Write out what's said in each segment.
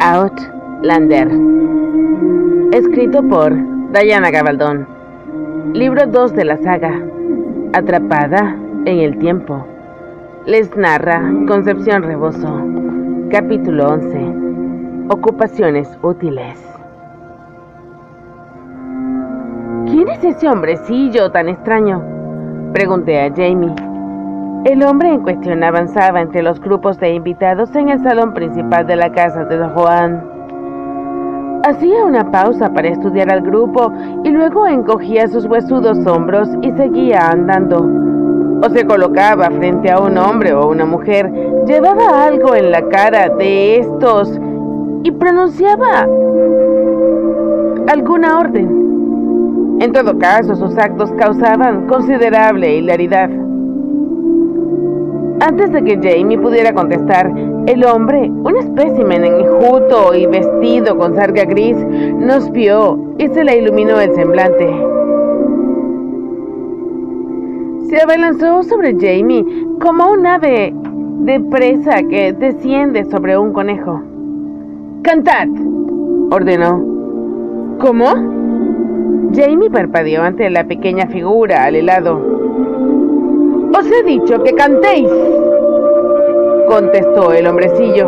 Outlander. Escrito por Diana Gabaldón. Libro 2 de la saga. Atrapada en el tiempo. Les narra Concepción Reboso. Capítulo 11. Ocupaciones útiles. ¿Quién es ese hombrecillo tan extraño? Pregunté a Jamie. El hombre en cuestión avanzaba entre los grupos de invitados en el salón principal de la casa de Don Juan. Hacía una pausa para estudiar al grupo y luego encogía sus huesudos hombros y seguía andando. O se colocaba frente a un hombre o una mujer, llevaba algo en la cara de estos y pronunciaba alguna orden. En todo caso, sus actos causaban considerable hilaridad. Antes de que Jamie pudiera contestar, el hombre, un espécimen enjuto y vestido con sarga gris, nos vio y se le iluminó el semblante. Se abalanzó sobre Jamie como un ave de presa que desciende sobre un conejo. ¡Cantad! ordenó. ¿Cómo? Jamie parpadeó ante la pequeña figura al helado. Os he dicho que cantéis, contestó el hombrecillo.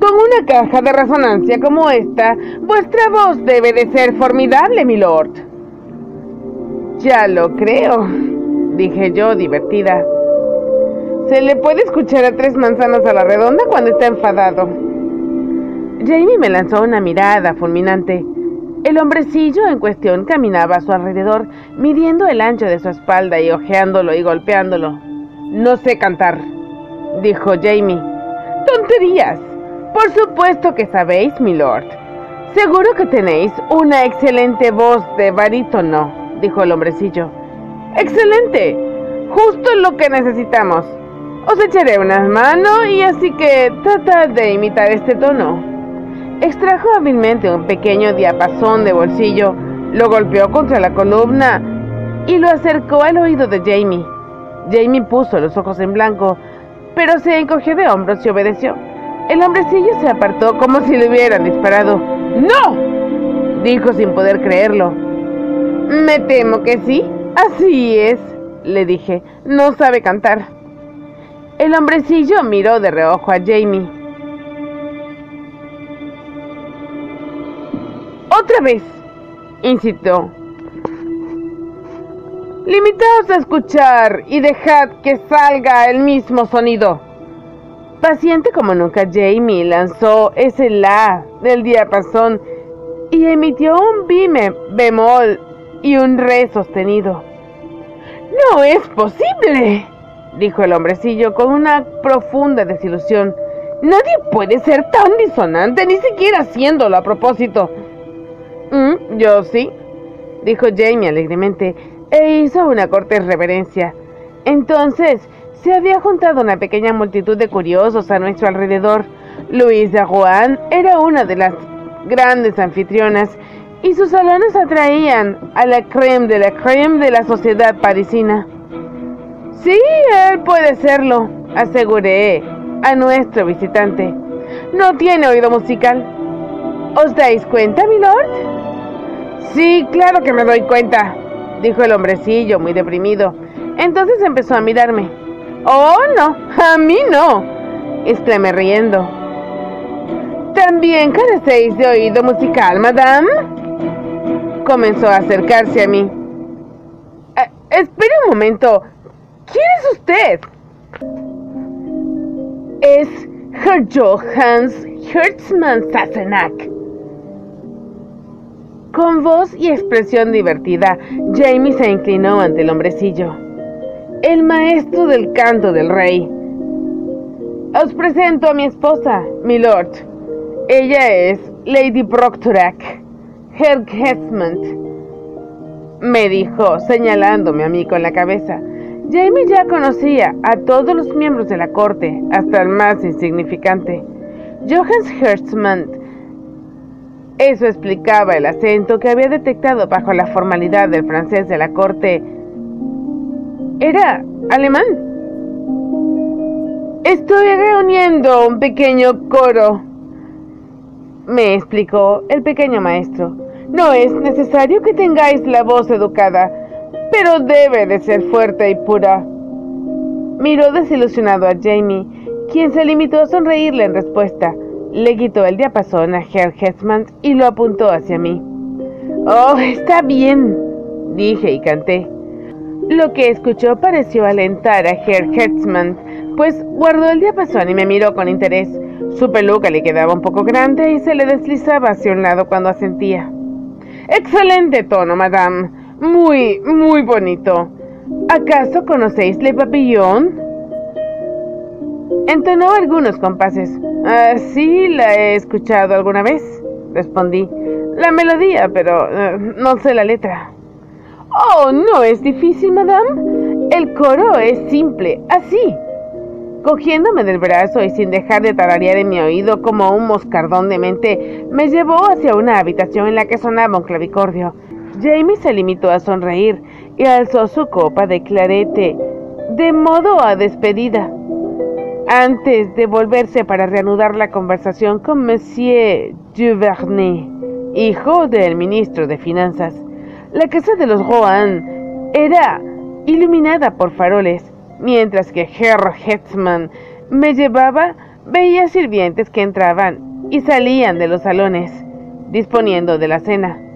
Con una caja de resonancia como esta, vuestra voz debe de ser formidable, milord. Ya lo creo, dije yo, divertida. Se le puede escuchar a tres manzanas a la redonda cuando está enfadado. Jamie me lanzó una mirada fulminante. El hombrecillo en cuestión caminaba a su alrededor, midiendo el ancho de su espalda y ojeándolo y golpeándolo. No sé cantar, dijo Jamie. Tonterías. Por supuesto que sabéis, milord. Seguro que tenéis una excelente voz de barítono, dijo el hombrecillo. Excelente. Justo lo que necesitamos. Os echaré unas manos y así que trata de imitar este tono. Extrajo hábilmente un pequeño diapasón de bolsillo, lo golpeó contra la columna y lo acercó al oído de Jamie. Jamie puso los ojos en blanco, pero se encogió de hombros y obedeció. El hombrecillo se apartó como si le hubieran disparado. ¡No! dijo sin poder creerlo. Me temo que sí. Así es, le dije. No sabe cantar. El hombrecillo miró de reojo a Jamie. Otra vez, incitó. Limitaos a escuchar y dejad que salga el mismo sonido. Paciente como nunca, Jamie lanzó ese la del diapasón y emitió un bime bemol y un re sostenido. No es posible, dijo el hombrecillo con una profunda desilusión. Nadie puede ser tan disonante, ni siquiera haciéndolo a propósito. Mm, yo sí, dijo Jamie alegremente, e hizo una cortés reverencia. Entonces, se había juntado una pequeña multitud de curiosos a nuestro alrededor. Luisa Juan era una de las grandes anfitrionas y sus salones atraían a la creme de la creme de la sociedad parisina. Sí, él puede serlo, aseguré a nuestro visitante. No tiene oído musical. ¿Os dais cuenta, milord? Sí, claro que me doy cuenta, dijo el hombrecillo, muy deprimido. Entonces empezó a mirarme. Oh, no, a mí no, exclamé riendo. ¿También carecéis de oído musical, madame? Comenzó a acercarse a mí. Eh, espere un momento. ¿Quién es usted? Es Herr Johannes Hertzmann Sassenach con voz y expresión divertida, Jamie se inclinó ante el hombrecillo. El maestro del canto del rey. Os presento a mi esposa, mi lord. Ella es Lady Proctorac, Herr Hesmond. Me dijo, señalándome a mí con la cabeza. Jamie ya conocía a todos los miembros de la corte, hasta el más insignificante. Johannes Hertzmann eso explicaba el acento que había detectado bajo la formalidad del francés de la corte Era alemán. Estoy reuniendo un pequeño coro, me explicó el pequeño maestro. No es necesario que tengáis la voz educada, pero debe de ser fuerte y pura. Miró desilusionado a Jamie, quien se limitó a sonreírle en respuesta. Le quitó el diapasón a Herr Hetzman y lo apuntó hacia mí. Oh, está bien, dije y canté. Lo que escuchó pareció alentar a Herr Hetzman, pues guardó el diapasón y me miró con interés. Su peluca le quedaba un poco grande y se le deslizaba hacia un lado cuando asentía. Excelente tono, madame. Muy, muy bonito. ¿Acaso conocéis Le Papillon? Entonó algunos compases. Ah, sí, la he escuchado alguna vez, respondí. La melodía, pero eh, no sé la letra. Oh, no es difícil, madame. El coro es simple, así. Cogiéndome del brazo y sin dejar de tararear en mi oído como un moscardón de mente, me llevó hacia una habitación en la que sonaba un clavicordio. Jamie se limitó a sonreír y alzó su copa de clarete, de modo a despedida. Antes de volverse para reanudar la conversación con Monsieur Duvernay, hijo del ministro de Finanzas, la casa de los Rohan era iluminada por faroles, mientras que Herr Hetzmann me llevaba, veía sirvientes que entraban y salían de los salones, disponiendo de la cena.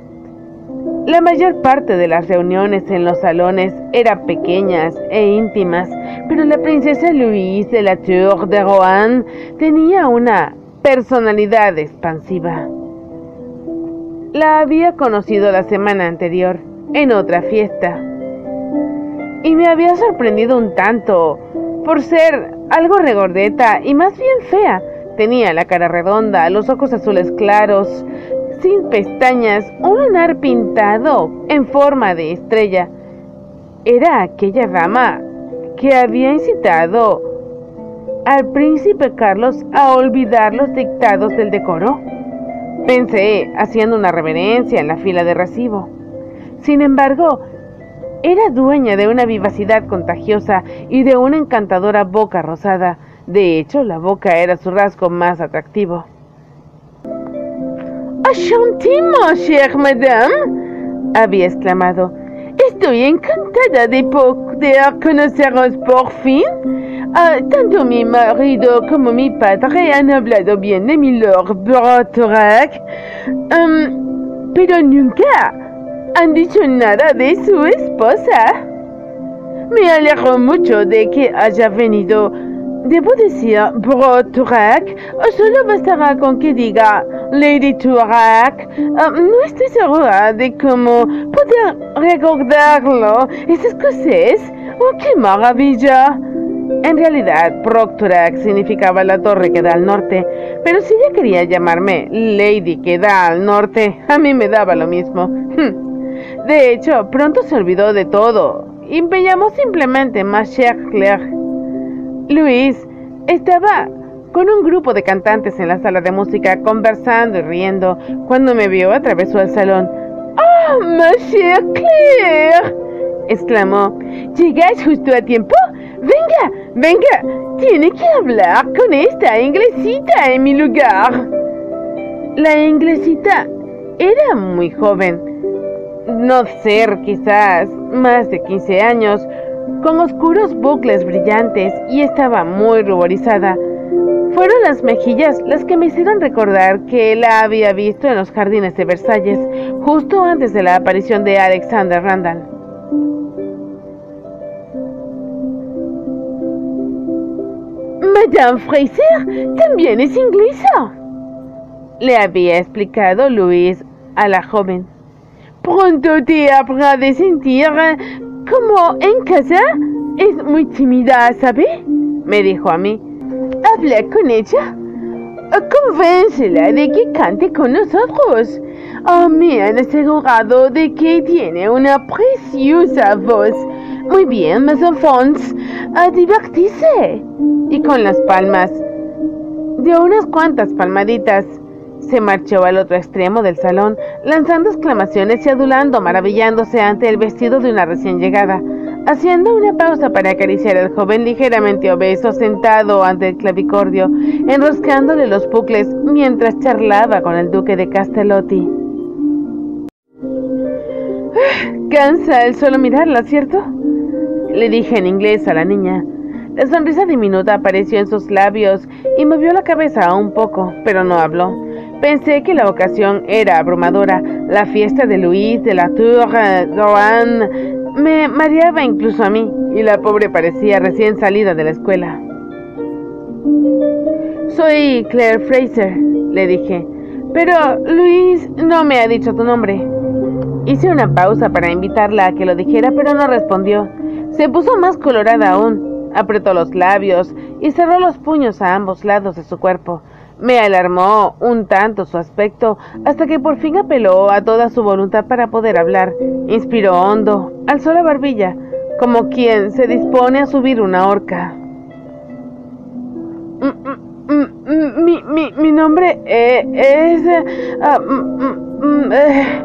La mayor parte de las reuniones en los salones eran pequeñas e íntimas, pero la princesa Louise de la Tour de Rohan tenía una personalidad expansiva. La había conocido la semana anterior, en otra fiesta, y me había sorprendido un tanto por ser algo regordeta y más bien fea. Tenía la cara redonda, los ojos azules claros, sin pestañas, un lunar pintado en forma de estrella. Era aquella dama que había incitado al príncipe Carlos a olvidar los dictados del decoro. Pensé, haciendo una reverencia en la fila de recibo. Sin embargo, era dueña de una vivacidad contagiosa y de una encantadora boca rosada. De hecho, la boca era su rasgo más atractivo. Enchanté, ma chère madame, había exclamado. Estoy encantada de poder conoceros por fin. Ah, tanto mi marido como mi padre han hablado bien de mi Lord Brotorak, pero nunca han dicho nada de su esposa. Me alegro mucho de que haya venido Debo decir, Bro Turak, o solo bastará con que diga Lady Turak. Ah, no estoy segura de cómo poder recordarlo. ¿Es escocés? ¡Oh, qué maravilla! En realidad, Turak significaba la torre que da al norte, pero si ella quería llamarme Lady que da al norte, a mí me daba lo mismo. De hecho, pronto se olvidó de todo y me llamó simplemente Macher Claire. Luis estaba con un grupo de cantantes en la sala de música conversando y riendo. Cuando me vio, atravesó el salón. ¡Oh, chère Claire! exclamó. ¿Llegáis justo a tiempo? Venga, venga, tiene que hablar con esta inglesita en mi lugar. La inglesita era muy joven, no ser quizás más de 15 años, con oscuros bucles brillantes y estaba muy ruborizada. Fueron las mejillas las que me hicieron recordar que la había visto en los jardines de Versalles, justo antes de la aparición de Alexander Randall. Madame Fraser también es inglesa, le había explicado Luis a la joven. Pronto te habrá de sentir como en casa es muy tímida, ¿sabe? Me dijo a mí. Habla con ella. Convéncela de que cante con nosotros. Oh, me han asegurado de que tiene una preciosa voz. Muy bien, mis enfants, a. Y con las palmas. Dio unas cuantas palmaditas. Se marchó al otro extremo del salón, lanzando exclamaciones y adulando, maravillándose ante el vestido de una recién llegada. haciendo una pausa para acariciar al joven ligeramente obeso sentado ante el clavicordio, enroscándole los bucles mientras charlaba con el duque de Castellotti. Cansa el solo mirarla, ¿cierto? Le dije en inglés a la niña. La sonrisa diminuta apareció en sus labios y movió la cabeza un poco, pero no habló. Pensé que la ocasión era abrumadora. La fiesta de Luis, de la Tour, Rohan, me mareaba incluso a mí, y la pobre parecía recién salida de la escuela. Soy Claire Fraser, le dije, pero Luis no me ha dicho tu nombre. Hice una pausa para invitarla a que lo dijera, pero no respondió. Se puso más colorada aún, apretó los labios y cerró los puños a ambos lados de su cuerpo. Me alarmó un tanto su aspecto hasta que por fin apeló a toda su voluntad para poder hablar. Inspiró hondo, alzó la barbilla, como quien se dispone a subir una horca. Mm, mm, mm, mi, mi, mi nombre eh, es... Ah, eh,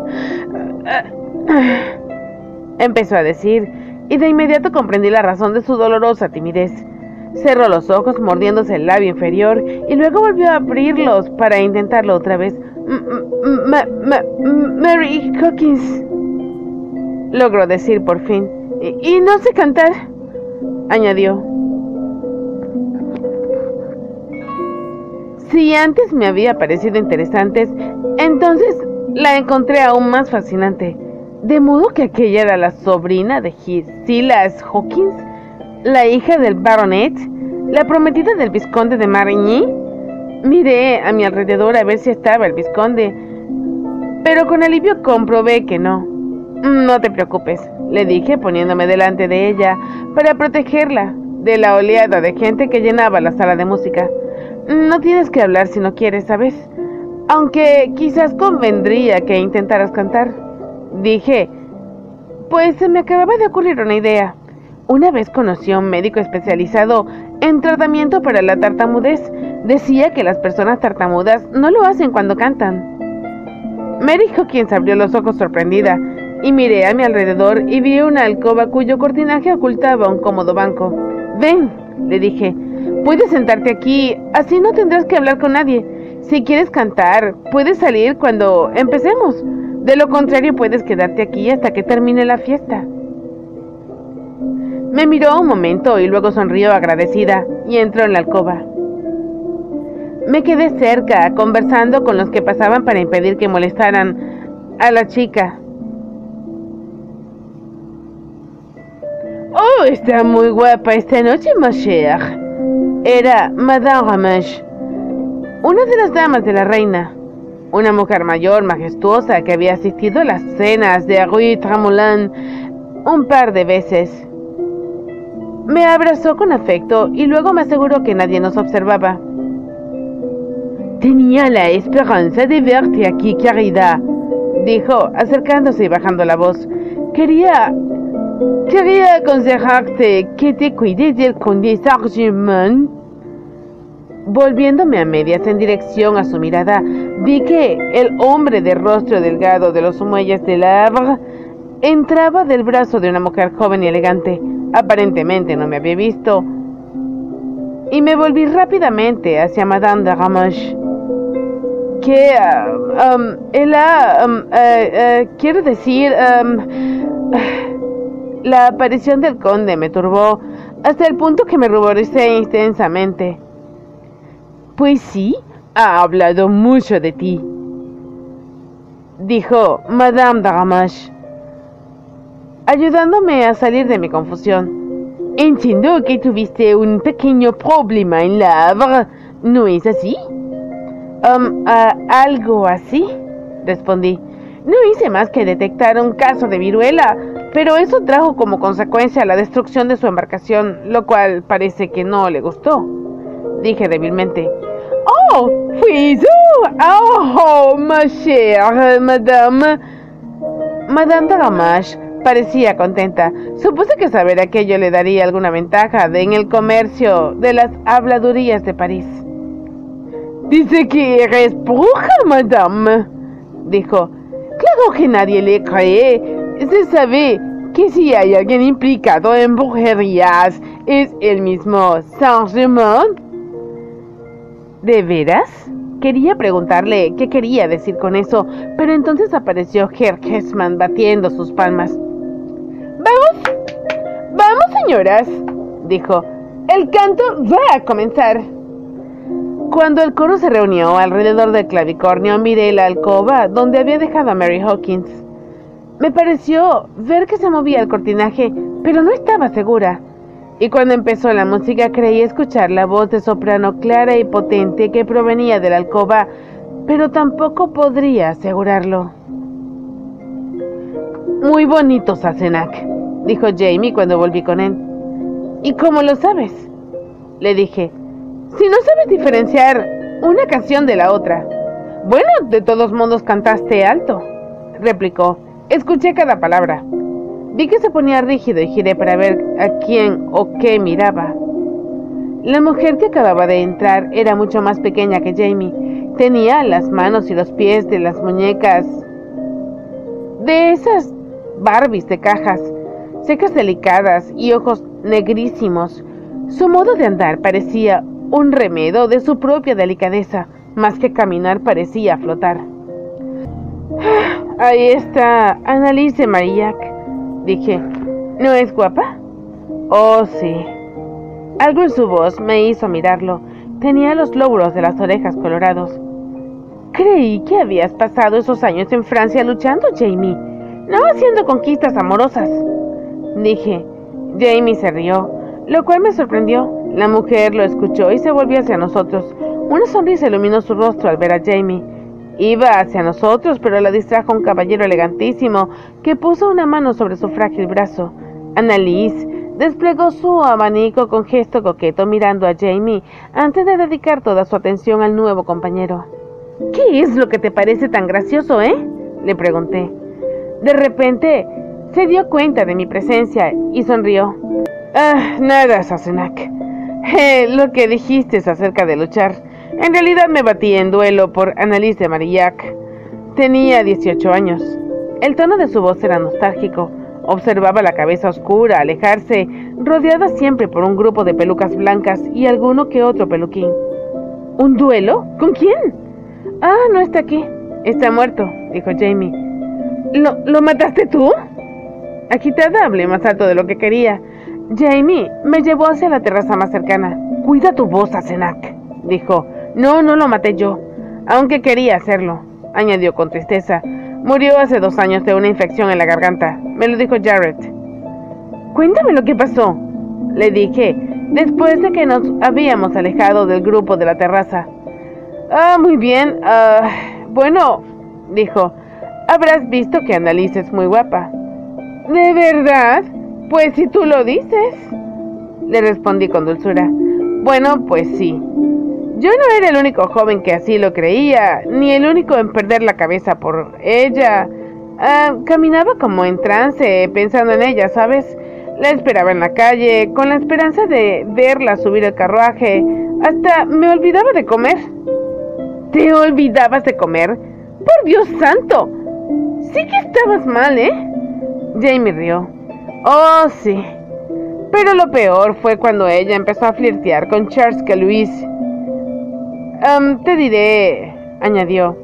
Empezó a decir, y de inmediato comprendí la razón de su dolorosa timidez. Cerró los ojos mordiéndose el labio inferior y luego volvió a abrirlos para intentarlo otra vez. Mary Cookins, logró decir por fin. Y, no sé cantar, añadió. Si antes me había parecido interesante, entonces la encontré aún más fascinante. De modo que aquella era la sobrina de Silas Hawkins, la hija del baronet, la prometida del vizconde de Marigny. Miré a mi alrededor a ver si estaba el vizconde, pero con alivio comprobé que no. No te preocupes, le dije poniéndome delante de ella para protegerla de la oleada de gente que llenaba la sala de música. No tienes que hablar si no quieres, ¿sabes? Aunque quizás convendría que intentaras cantar. Dije, pues se me acababa de ocurrir una idea. Una vez conocí a un médico especializado en tratamiento para la tartamudez. Decía que las personas tartamudas no lo hacen cuando cantan. Me dijo quien se abrió los ojos sorprendida y miré a mi alrededor y vi una alcoba cuyo cortinaje ocultaba un cómodo banco. Ven, le dije, puedes sentarte aquí, así no tendrás que hablar con nadie. Si quieres cantar, puedes salir cuando empecemos. De lo contrario, puedes quedarte aquí hasta que termine la fiesta. Me miró un momento y luego sonrió agradecida y entró en la alcoba. Me quedé cerca, conversando con los que pasaban para impedir que molestaran a la chica. Oh, está muy guapa esta noche, ma Era Madame Ramage una de las damas de la reina, una mujer mayor, majestuosa, que había asistido a las cenas de Rue Tramoulin un par de veces. Me abrazó con afecto y luego me aseguró que nadie nos observaba. Tenía la esperanza de verte aquí, querida, dijo, acercándose y bajando la voz. Quería... Quería aconsejarte que te cuides del conde Sargement Volviéndome a medias en dirección a su mirada, vi que el hombre de rostro delgado de los muelles de Havre entraba del brazo de una mujer joven y elegante. Aparentemente no me había visto. Y me volví rápidamente hacia Madame de Ramage. Que, um, um ella, um, uh, uh, quiero decir, um, la aparición del conde me turbó hasta el punto que me ruboricé intensamente. Pues sí, ha hablado mucho de ti, dijo Madame Daramache, ayudándome a salir de mi confusión. Entiendo que tuviste un pequeño problema en la Havre, ¿no es así? Um, algo así, respondí. No hice más que detectar un caso de viruela, pero eso trajo como consecuencia la destrucción de su embarcación, lo cual parece que no le gustó. Dije débilmente. Oh, fuis Oh, ma chère madame. Madame de parecía contenta. Supuse que saber aquello le daría alguna ventaja en el comercio de las habladurías de París. Dice que eres bruja, madame, dijo. Claro que nadie le cree. Se sabe que si hay alguien implicado en brujerías es el mismo Saint-Germain. ¿De veras? Quería preguntarle qué quería decir con eso, pero entonces apareció Herr Hessman batiendo sus palmas. ¡Vamos! ¡Vamos, señoras! dijo. El canto va a comenzar. Cuando el coro se reunió alrededor del clavicornio, miré la alcoba donde había dejado a Mary Hawkins. Me pareció ver que se movía el cortinaje, pero no estaba segura. Y cuando empezó la música creí escuchar la voz de soprano clara y potente que provenía de la alcoba, pero tampoco podría asegurarlo. Muy bonito, Sassenach, dijo Jamie cuando volví con él. ¿Y cómo lo sabes? Le dije. Si no sabes diferenciar una canción de la otra. Bueno, de todos modos cantaste alto, replicó. Escuché cada palabra. Vi que se ponía rígido y giré para ver a quién o qué miraba. La mujer que acababa de entrar era mucho más pequeña que Jamie. Tenía las manos y los pies de las muñecas de esas Barbies de cajas, secas delicadas y ojos negrísimos. Su modo de andar parecía un remedo de su propia delicadeza, más que caminar parecía flotar. Ahí está Annalise Marillac Dije, ¿no es guapa? Oh, sí. Algo en su voz me hizo mirarlo. Tenía los lóbulos de las orejas colorados. Creí que habías pasado esos años en Francia luchando, Jamie, no haciendo conquistas amorosas. Dije. Jamie se rió, lo cual me sorprendió. La mujer lo escuchó y se volvió hacia nosotros. Una sonrisa iluminó su rostro al ver a Jamie. Iba hacia nosotros, pero la distrajo un caballero elegantísimo que puso una mano sobre su frágil brazo. Annalise desplegó su abanico con gesto coqueto mirando a Jamie antes de dedicar toda su atención al nuevo compañero. ¿Qué es lo que te parece tan gracioso, eh? le pregunté. De repente se dio cuenta de mi presencia y sonrió. Ah, nada, Sassenach. Eh, lo que dijiste acerca de luchar. En realidad me batí en duelo por Annalise de Marillac. Tenía 18 años. El tono de su voz era nostálgico. Observaba la cabeza oscura alejarse, rodeada siempre por un grupo de pelucas blancas y alguno que otro peluquín. ¿Un duelo? ¿Con quién? Ah, no está aquí. Está muerto, dijo Jamie. ¿Lo, ¿lo mataste tú? Agitada hablé más alto de lo que quería. Jamie me llevó hacia la terraza más cercana. Cuida tu voz, Asenac, dijo. No, no lo maté yo, aunque quería hacerlo, añadió con tristeza. Murió hace dos años de una infección en la garganta. Me lo dijo Jared. Cuéntame lo que pasó, le dije, después de que nos habíamos alejado del grupo de la terraza. Ah, muy bien. Ah, bueno, dijo, habrás visto que Annalise es muy guapa. ¿De verdad? Pues si tú lo dices, le respondí con dulzura. Bueno, pues sí. Yo no era el único joven que así lo creía, ni el único en perder la cabeza por ella. Ah, caminaba como en trance, pensando en ella, ¿sabes? La esperaba en la calle, con la esperanza de verla subir el carruaje. Hasta me olvidaba de comer. ¿Te olvidabas de comer? ¡Por Dios santo! Sí que estabas mal, ¿eh? Jamie rió. Oh, sí. Pero lo peor fue cuando ella empezó a flirtear con Charles que Luis te diré, añadió,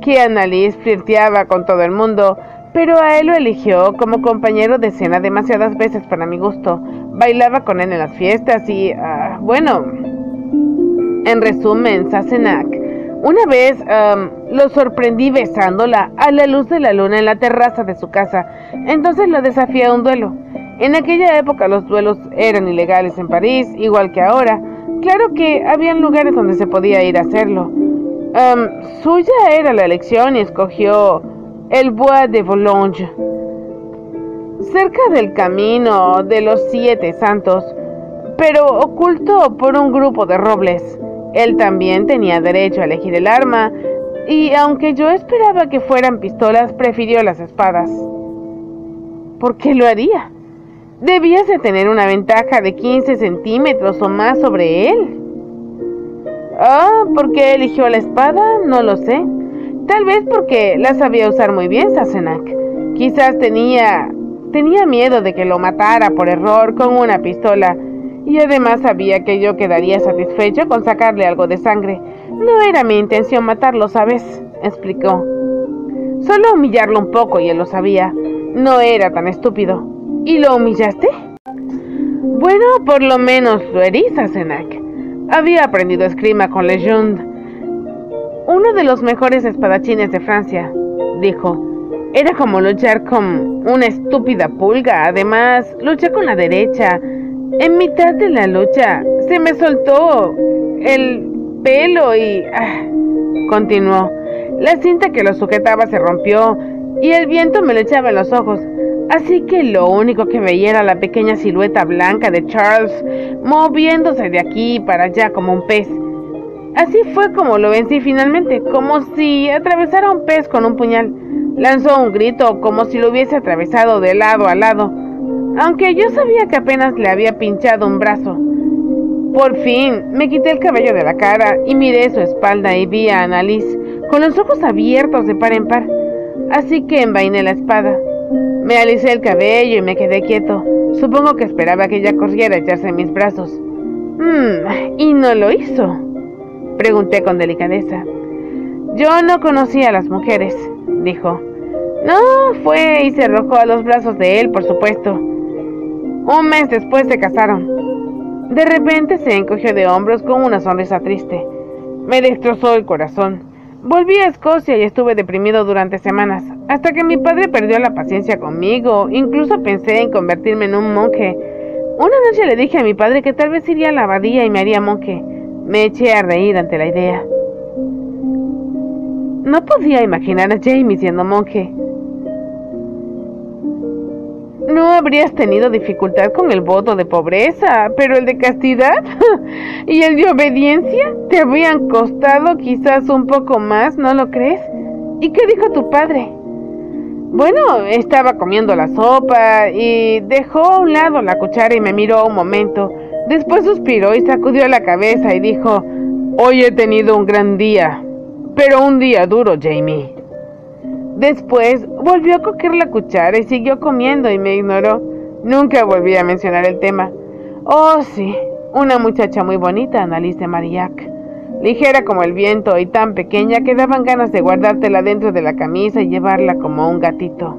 que Annalise flirteaba con todo el mundo, pero a él lo eligió como compañero de cena demasiadas veces para mi gusto. Bailaba con él en las fiestas y, ah, bueno, en resumen, Sassenach, una vez lo sorprendí besándola a la luz de la luna en la terraza de su casa. Entonces lo desafié a un duelo. En aquella época los duelos eran ilegales en París, igual que ahora. Claro que habían lugares donde se podía ir a hacerlo. suya era la elección y escogió el Bois de Boulogne, cerca del camino de los siete santos, pero oculto por un grupo de robles. Él también tenía derecho a elegir el arma, y aunque yo esperaba que fueran pistolas, prefirió las espadas. ¿Por qué lo haría? Debías de tener una ventaja de 15 centímetros o más sobre él. Ah, ¿por qué eligió la espada? No lo sé. Tal vez porque la sabía usar muy bien, Sassenach. Quizás tenía Tenía miedo de que lo matara por error con una pistola y además sabía que yo quedaría satisfecho con sacarle algo de sangre. No era mi intención matarlo, ¿sabes? explicó. Solo humillarlo un poco y él lo sabía. No era tan estúpido. ¿Y lo humillaste? Bueno, por lo menos lo eriza, Senak. Había aprendido esgrima con Legend, uno de los mejores espadachines de Francia, dijo. Era como luchar con una estúpida pulga. Además, luché con la derecha. En mitad de la lucha se me soltó el pelo y... Ah, continuó. La cinta que lo sujetaba se rompió y el viento me lo echaba en los ojos. Así que lo único que veía era la pequeña silueta blanca de Charles moviéndose de aquí para allá como un pez. Así fue como lo vencí finalmente, como si atravesara un pez con un puñal. Lanzó un grito como si lo hubiese atravesado de lado a lado, aunque yo sabía que apenas le había pinchado un brazo. Por fin me quité el cabello de la cara y miré su espalda y vi a Annalise con los ojos abiertos de par en par. Así que envainé la espada. Me alicé el cabello y me quedé quieto. Supongo que esperaba que ella corriera a echarse en mis brazos. Hmm, y no lo hizo. Pregunté con delicadeza. Yo no conocía a las mujeres, dijo. No, fue y se arrojó a los brazos de él, por supuesto. Un mes después se casaron. De repente se encogió de hombros con una sonrisa triste. Me destrozó el corazón. Volví a Escocia y estuve deprimido durante semanas, hasta que mi padre perdió la paciencia conmigo. Incluso pensé en convertirme en un monje. Una noche le dije a mi padre que tal vez iría a la abadía y me haría monje. Me eché a reír ante la idea. No podía imaginar a Jamie siendo monje. No habrías tenido dificultad con el voto de pobreza, pero el de castidad y el de obediencia te habían costado quizás un poco más, ¿no lo crees? ¿Y qué dijo tu padre? Bueno, estaba comiendo la sopa y dejó a un lado la cuchara y me miró un momento. Después suspiró y sacudió la cabeza y dijo, Hoy he tenido un gran día, pero un día duro, Jamie. Después volvió a coger la cuchara y siguió comiendo y me ignoró. Nunca volví a mencionar el tema. Oh, sí, una muchacha muy bonita, Annalise Marillac. Ligera como el viento y tan pequeña que daban ganas de guardártela dentro de la camisa y llevarla como un gatito.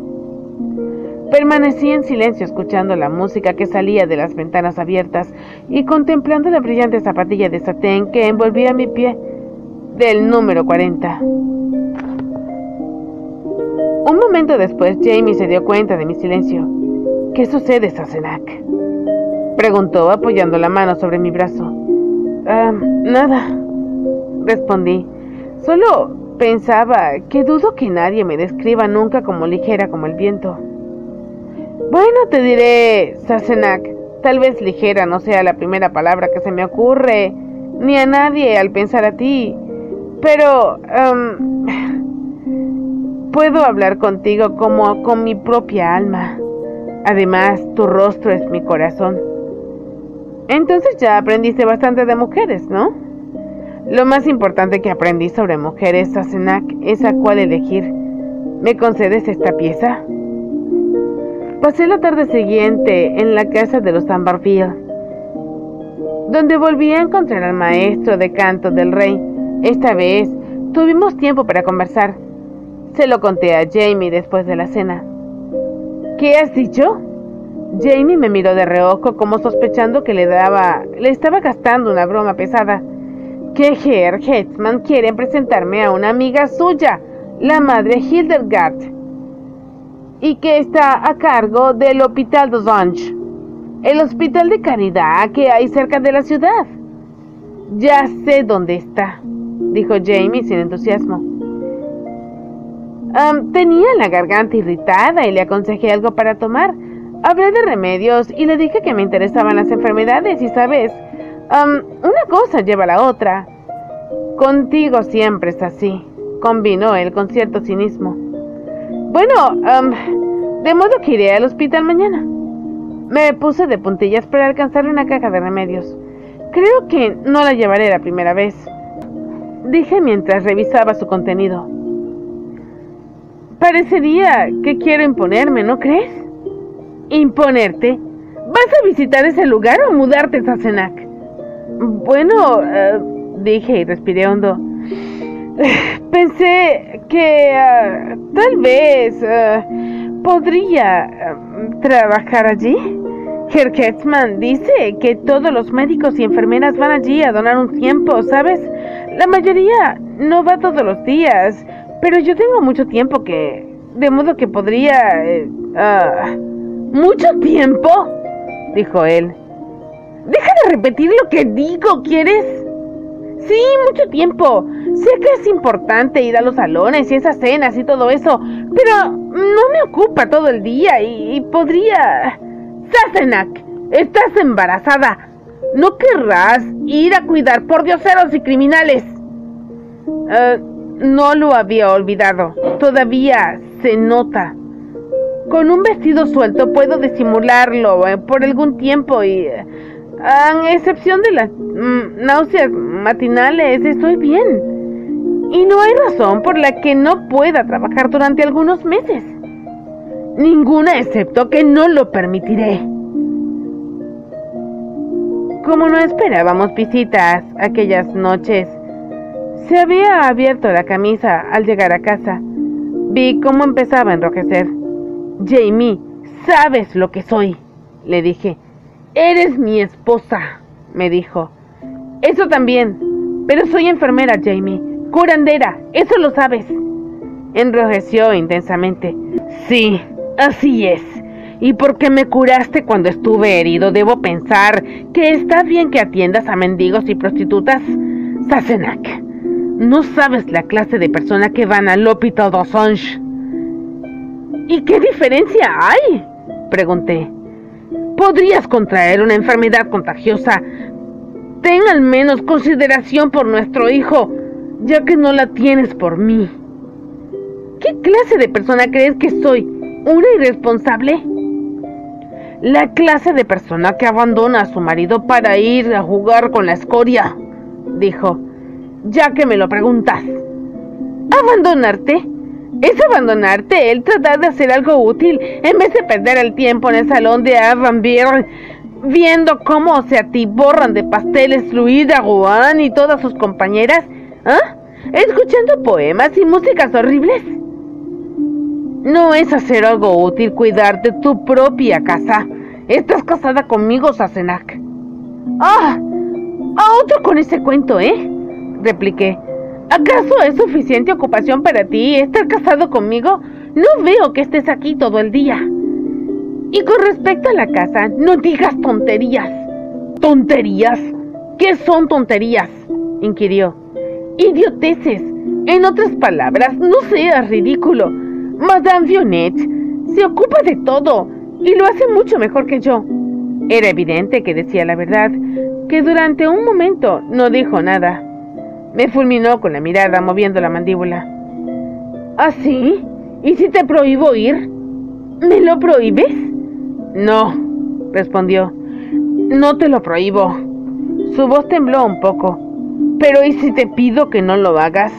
Permanecí en silencio escuchando la música que salía de las ventanas abiertas y contemplando la brillante zapatilla de satén que envolvía mi pie del número 40. Un momento después, Jamie se dio cuenta de mi silencio. ¿Qué sucede, Sassenach? Preguntó apoyando la mano sobre mi brazo. Ah, nada, respondí. Solo pensaba que dudo que nadie me describa nunca como ligera como el viento. Bueno, te diré, Sassenach, tal vez ligera no sea la primera palabra que se me ocurre, ni a nadie al pensar a ti, pero... Puedo hablar contigo como con mi propia alma. Además, tu rostro es mi corazón. Entonces ya aprendiste bastante de mujeres, ¿no? Lo más importante que aprendí sobre mujeres, Asenak, es a cuál elegir. ¿Me concedes esta pieza? Pasé la tarde siguiente en la casa de los Amberfield, donde volví a encontrar al maestro de canto del rey. Esta vez tuvimos tiempo para conversar. Se lo conté a Jamie después de la cena. ¿Qué has dicho? Jamie me miró de reojo como sospechando que le daba, le estaba gastando una broma pesada. Que Herr Hetzman quiere presentarme a una amiga suya, la madre Hildegard, y que está a cargo del Hospital de Zange, el hospital de caridad que hay cerca de la ciudad. Ya sé dónde está, dijo Jamie sin entusiasmo tenía la garganta irritada y le aconsejé algo para tomar. Hablé de remedios y le dije que me interesaban las enfermedades y sabes, una cosa lleva a la otra. Contigo siempre es así, combinó él con cierto cinismo. Bueno, de modo que iré al hospital mañana. Me puse de puntillas para alcanzar una caja de remedios. Creo que no la llevaré la primera vez, dije mientras revisaba su contenido. Parecería que quiero imponerme, ¿no crees? ¿Imponerte? ¿Vas a visitar ese lugar o mudarte, Sassenach? Bueno, eh, dije y respiré hondo. Pensé que eh, tal vez eh, podría trabajar allí. Herr dice que todos los médicos y enfermeras van allí a donar un tiempo, ¿sabes? La mayoría no va todos los días, pero yo tengo mucho tiempo que... De modo que podría... Ah, ¿Mucho tiempo? dijo él. Deja de repetir lo que digo, ¿quieres? Sí, mucho tiempo. Sé que es importante ir a los salones y esas cenas y todo eso, pero no me ocupa todo el día y, podría... Sassenach, estás embarazada. No querrás ir a cuidar por dioseros y criminales. Eh, no lo había olvidado. Todavía se nota. Con un vestido suelto puedo disimularlo eh, por algún tiempo y... A excepción de las mm, náuseas matinales, estoy bien. Y no hay razón por la que no pueda trabajar durante algunos meses. Ninguna excepto que no lo permitiré. Como no esperábamos visitas aquellas noches, se había abierto la camisa al llegar a casa. Vi cómo empezaba a enrojecer. Jamie, sabes lo que soy, le dije. Eres mi esposa, me dijo. Eso también. Pero soy enfermera, Jamie. Curandera, eso lo sabes. Enrojeció intensamente. Sí, así es. Y porque me curaste cuando estuve herido, debo pensar que está bien que atiendas a mendigos y prostitutas. Sassenach, no sabes la clase de persona que van al Lopito Dosonge. ¿Y qué diferencia hay? Pregunté. Podrías contraer una enfermedad contagiosa. Ten al menos consideración por nuestro hijo, ya que no la tienes por mí. ¿Qué clase de persona crees que soy? ¿Una irresponsable? La clase de persona que abandona a su marido para ir a jugar con la escoria, dijo, ya que me lo preguntas. ¿Abandonarte? es abandonarte, el tratar de hacer algo útil en vez de perder el tiempo en el salón de Avambir viendo cómo se atiborran de pasteles Luida Guan y todas sus compañeras, ¿ah? Escuchando poemas y músicas horribles. No es hacer algo útil cuidar de tu propia casa. Estás casada conmigo, Sasenak. ¡Ah! A otro con ese cuento, ¿eh? Repliqué. ¿Acaso es suficiente ocupación para ti estar casado conmigo? No veo que estés aquí todo el día. Y con respecto a la casa, no digas tonterías. ¿Tonterías? ¿Qué son tonterías? inquirió. Idioteces. En otras palabras, no seas ridículo. Madame Vionet se ocupa de todo y lo hace mucho mejor que yo. Era evidente que decía la verdad, que durante un momento no dijo nada. Me fulminó con la mirada, moviendo la mandíbula. ¿Ah, sí? ¿Y si te prohíbo ir? ¿Me lo prohíbes? No, respondió. No te lo prohíbo. Su voz tembló un poco. Pero ¿y si te pido que no lo hagas?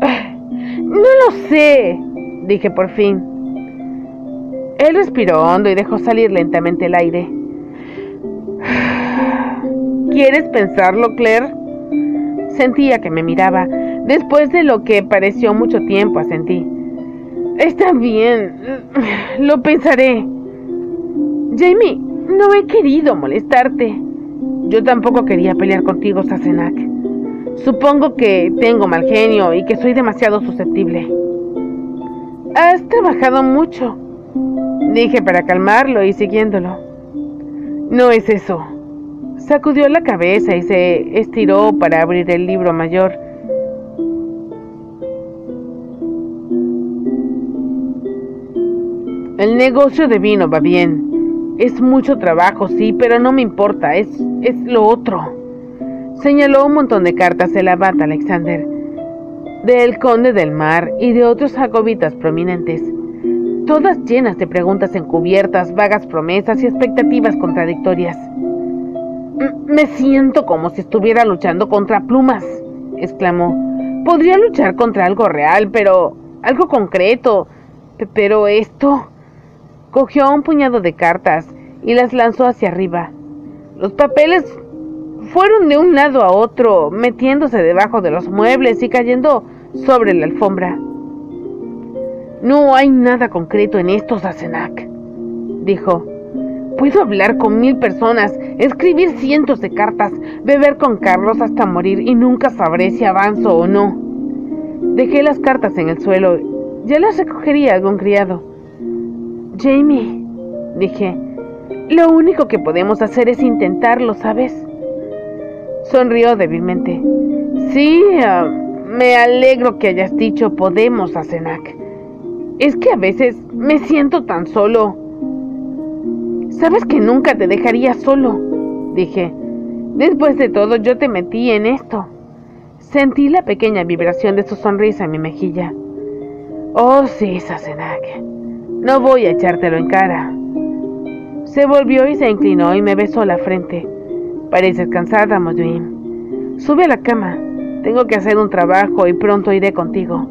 No lo sé, dije por fin. Él respiró hondo y dejó salir lentamente el aire. ¿Quieres pensarlo, Claire? Sentía que me miraba, después de lo que pareció mucho tiempo asentí. Está bien, lo pensaré. Jamie, no he querido molestarte. Yo tampoco quería pelear contigo, Sassenach. Supongo que tengo mal genio y que soy demasiado susceptible. Has trabajado mucho, dije para calmarlo y siguiéndolo. No es eso. Sacudió la cabeza y se estiró para abrir el libro mayor. El negocio de vino va bien. Es mucho trabajo, sí, pero no me importa, es, es lo otro. Señaló un montón de cartas de la abad Alexander, del conde del mar y de otros jacobitas prominentes, todas llenas de preguntas encubiertas, vagas promesas y expectativas contradictorias. Me siento como si estuviera luchando contra plumas, exclamó. Podría luchar contra algo real, pero algo concreto. Pero esto... Cogió un puñado de cartas y las lanzó hacia arriba. Los papeles fueron de un lado a otro, metiéndose debajo de los muebles y cayendo sobre la alfombra. No hay nada concreto en esto, Sasenak, dijo. Puedo hablar con mil personas, escribir cientos de cartas, beber con Carlos hasta morir y nunca sabré si avanzo o no. Dejé las cartas en el suelo. Ya las recogería algún criado. Jamie, dije, lo único que podemos hacer es intentarlo, ¿sabes? Sonrió débilmente. Sí, ah, me alegro que hayas dicho podemos, Asenak. Es que a veces me siento tan solo. Sabes que nunca te dejaría solo, dije. Después de todo, yo te metí en esto. Sentí la pequeña vibración de su sonrisa en mi mejilla. Oh, sí, Sasenak. No voy a echártelo en cara. Se volvió y se inclinó y me besó la frente. Pareces cansada, Moduin. Sube a la cama. Tengo que hacer un trabajo y pronto iré contigo.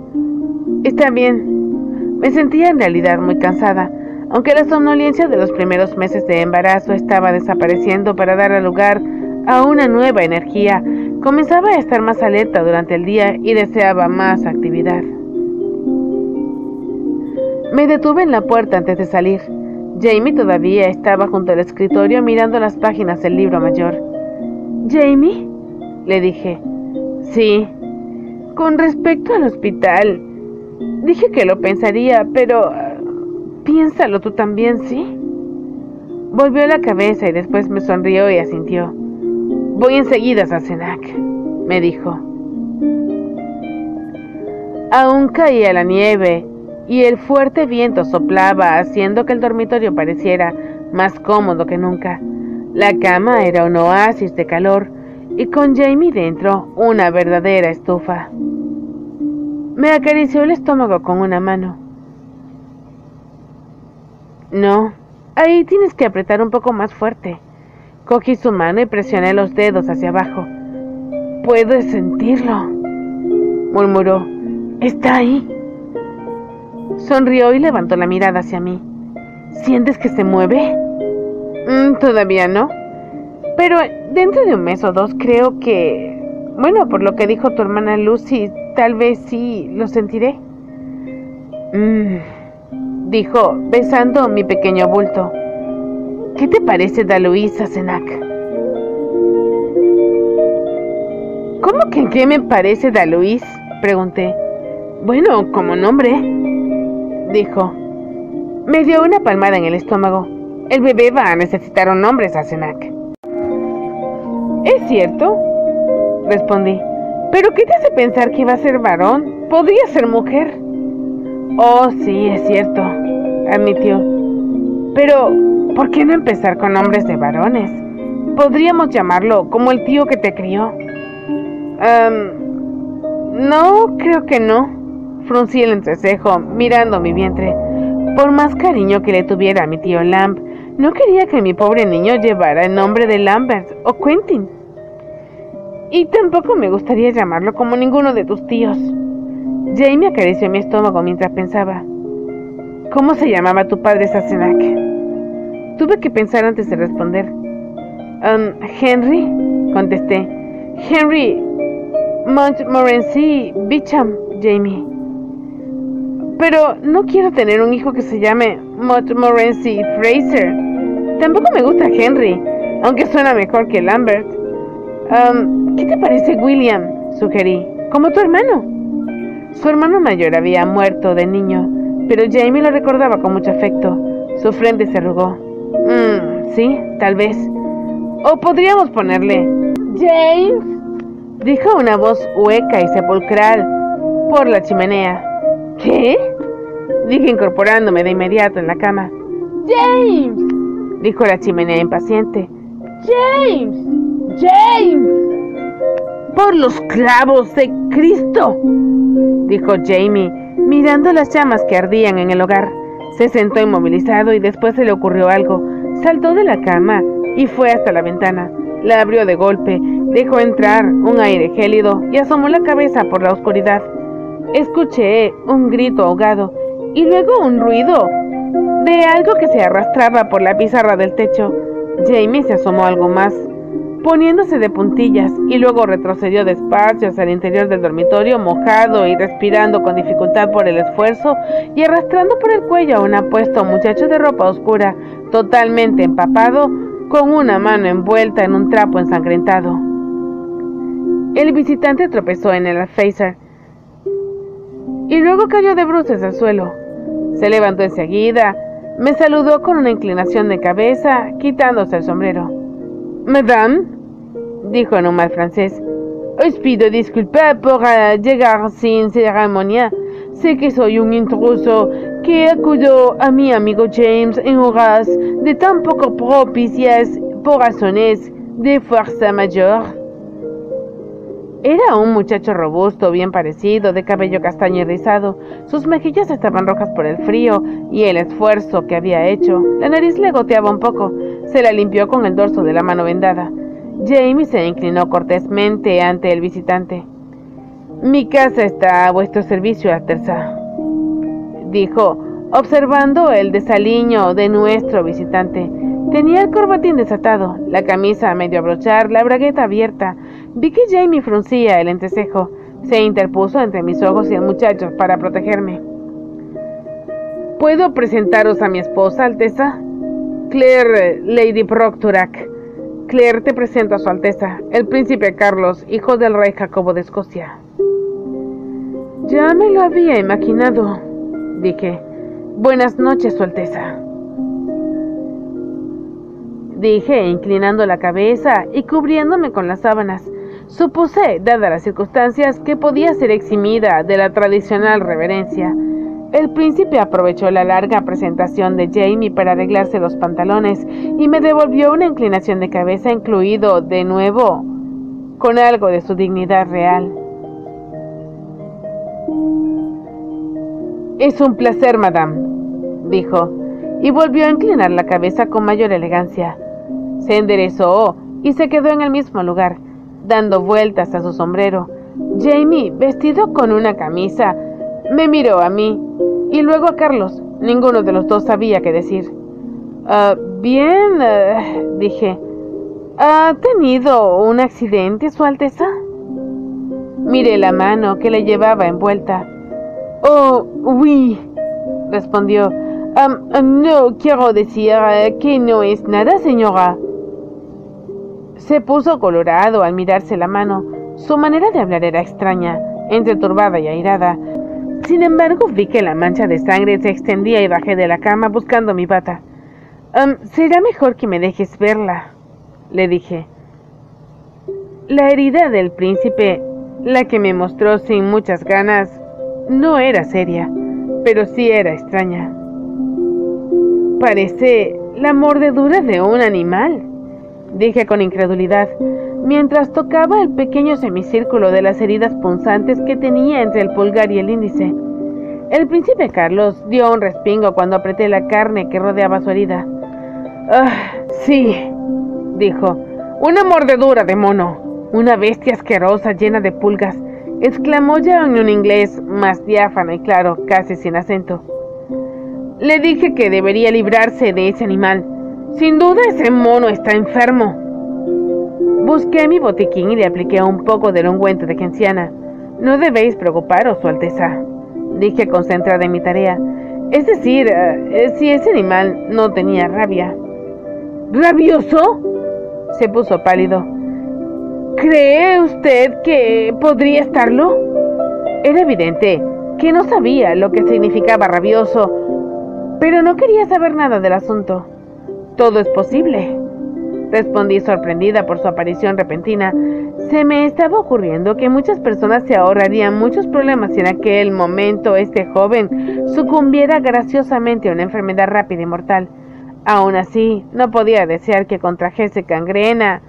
Está bien. Me sentía en realidad muy cansada, aunque la somnolencia de los primeros meses de embarazo estaba desapareciendo para dar lugar a una nueva energía. Comenzaba a estar más alerta durante el día y deseaba más actividad. Me detuve en la puerta antes de salir. Jamie todavía estaba junto al escritorio mirando las páginas del libro mayor. ¿Jamie? le dije. Sí. Con respecto al hospital, dije que lo pensaría, pero piénsalo tú también, ¿sí? Volvió la cabeza y después me sonrió y asintió. Voy enseguida, Sassenach, me dijo. Aún caía la nieve y el fuerte viento soplaba haciendo que el dormitorio pareciera más cómodo que nunca. La cama era un oasis de calor y con Jamie dentro una verdadera estufa. Me acarició el estómago con una mano. No, ahí tienes que apretar un poco más fuerte. Cogí su mano y presioné los dedos hacia abajo. Puedes sentirlo, murmuró. Está ahí. Sonrió y levantó la mirada hacia mí. ¿Sientes que se mueve? Mm, todavía no. Pero dentro de un mes o dos creo que... Bueno, por lo que dijo tu hermana Lucy, tal vez sí lo sentiré. Mm, dijo, besando mi pequeño bulto. ¿Qué te parece Daluisa Senak? ¿Cómo que qué me parece Daluis? Pregunté. Bueno, como nombre dijo. Me dio una palmada en el estómago. El bebé va a necesitar un nombre, Sassenach. Es cierto, respondí. ¿Pero qué te hace pensar que va a ser varón? Podría ser mujer. Oh, sí, es cierto, admitió. Pero, ¿por qué no empezar con nombres de varones? Podríamos llamarlo como el tío que te crió. no, creo que no. Fruncí el entrecejo, mirando mi vientre. Por más cariño que le tuviera a mi tío Lamb, no quería que mi pobre niño llevara el nombre de Lambert o Quentin. Y tampoco me gustaría llamarlo como ninguno de tus tíos. Jamie acarició mi estómago mientras pensaba. ¿Cómo se llamaba tu padre Sassenach? Tuve que pensar antes de responder. Um, Henry, contesté. Henry Montmorency Beecham, Jamie. Pero no quiero tener un hijo que se llame Montmorency Fraser. Tampoco me gusta Henry, aunque suena mejor que Lambert. Um, ¿Qué te parece William? Sugerí. Como tu hermano. Su hermano mayor había muerto de niño, pero Jamie lo recordaba con mucho afecto. Su frente se arrugó. Mmm, sí, tal vez. O podríamos ponerle James, dijo una voz hueca y sepulcral por la chimenea. ¿Qué? Dije incorporándome de inmediato en la cama. James, dijo la chimenea impaciente. James, James. Por los clavos de Cristo, dijo Jamie, mirando las llamas que ardían en el hogar. Se sentó inmovilizado y después se le ocurrió algo. Saltó de la cama y fue hasta la ventana. La abrió de golpe, dejó entrar un aire gélido y asomó la cabeza por la oscuridad. Escuché un grito ahogado y luego un ruido de algo que se arrastraba por la pizarra del techo. Jamie se asomó algo más, poniéndose de puntillas, y luego retrocedió despacio hacia el interior del dormitorio, mojado y respirando con dificultad por el esfuerzo, y arrastrando por el cuello a un apuesto muchacho de ropa oscura, totalmente empapado, con una mano envuelta en un trapo ensangrentado. El visitante tropezó en el alféizar y luego cayó de bruces al suelo. Se levantó enseguida, me saludó con una inclinación de cabeza, quitándose el sombrero. Madame, dijo en un mal francés, os pido disculpas por eh, llegar sin ceremonia. Sé que soy un intruso que acudo a mi amigo James en horas de tan poco propicias por razones de fuerza mayor. Era un muchacho robusto, bien parecido, de cabello castaño y rizado. Sus mejillas estaban rojas por el frío y el esfuerzo que había hecho. La nariz le goteaba un poco. Se la limpió con el dorso de la mano vendada. Jamie se inclinó cortésmente ante el visitante. Mi casa está a vuestro servicio, Altersa, dijo, observando el desaliño de nuestro visitante. Tenía el corbatín desatado, la camisa a medio abrochar, la bragueta abierta, Vi que Jamie fruncía el entrecejo. Se interpuso entre mis ojos y el muchacho para protegerme. ¿Puedo presentaros a mi esposa, Alteza? Claire Lady Proctorac. Claire te presento a su Alteza, el príncipe Carlos, hijo del rey Jacobo de Escocia. Ya me lo había imaginado, dije. Buenas noches, su Alteza. Dije, inclinando la cabeza y cubriéndome con las sábanas. Supuse, dadas las circunstancias, que podía ser eximida de la tradicional reverencia. El príncipe aprovechó la larga presentación de Jamie para arreglarse los pantalones y me devolvió una inclinación de cabeza incluido de nuevo con algo de su dignidad real. Es un placer, madame, dijo, y volvió a inclinar la cabeza con mayor elegancia. Se enderezó y se quedó en el mismo lugar dando vueltas a su sombrero. Jamie, vestido con una camisa, me miró a mí y luego a Carlos. Ninguno de los dos sabía qué decir. Ah, bien, eh, dije. ¿Ha tenido un accidente, Su Alteza? Miré la mano que le llevaba envuelta. Oh, oui, respondió. no quiero decir eh, que no es nada, señora. Se puso colorado al mirarse la mano. Su manera de hablar era extraña, entre turbada y airada. Sin embargo, vi que la mancha de sangre se extendía y bajé de la cama buscando mi bata. será mejor que me dejes verla, le dije. La herida del príncipe, la que me mostró sin muchas ganas, no era seria, pero sí era extraña. Parece la mordedura de un animal dije con incredulidad, mientras tocaba el pequeño semicírculo de las heridas punzantes que tenía entre el pulgar y el índice. El príncipe Carlos dio un respingo cuando apreté la carne que rodeaba su herida. Ah, sí, dijo, una mordedura de mono, una bestia asquerosa llena de pulgas, exclamó ya en un inglés más diáfano y claro, casi sin acento. Le dije que debería librarse de ese animal, sin duda ese mono está enfermo. Busqué mi botiquín y le apliqué un poco del ungüento de genciana. No debéis preocuparos, Su Alteza, dije concentrada en mi tarea. Es decir, eh, si ese animal no tenía rabia. ¿Rabioso? Se puso pálido. ¿Cree usted que podría estarlo? Era evidente que no sabía lo que significaba rabioso, pero no quería saber nada del asunto. Todo es posible. Respondí sorprendida por su aparición repentina. Se me estaba ocurriendo que muchas personas se ahorrarían muchos problemas si en aquel momento este joven sucumbiera graciosamente a una enfermedad rápida y mortal. Aún así, no podía desear que contrajese cangrena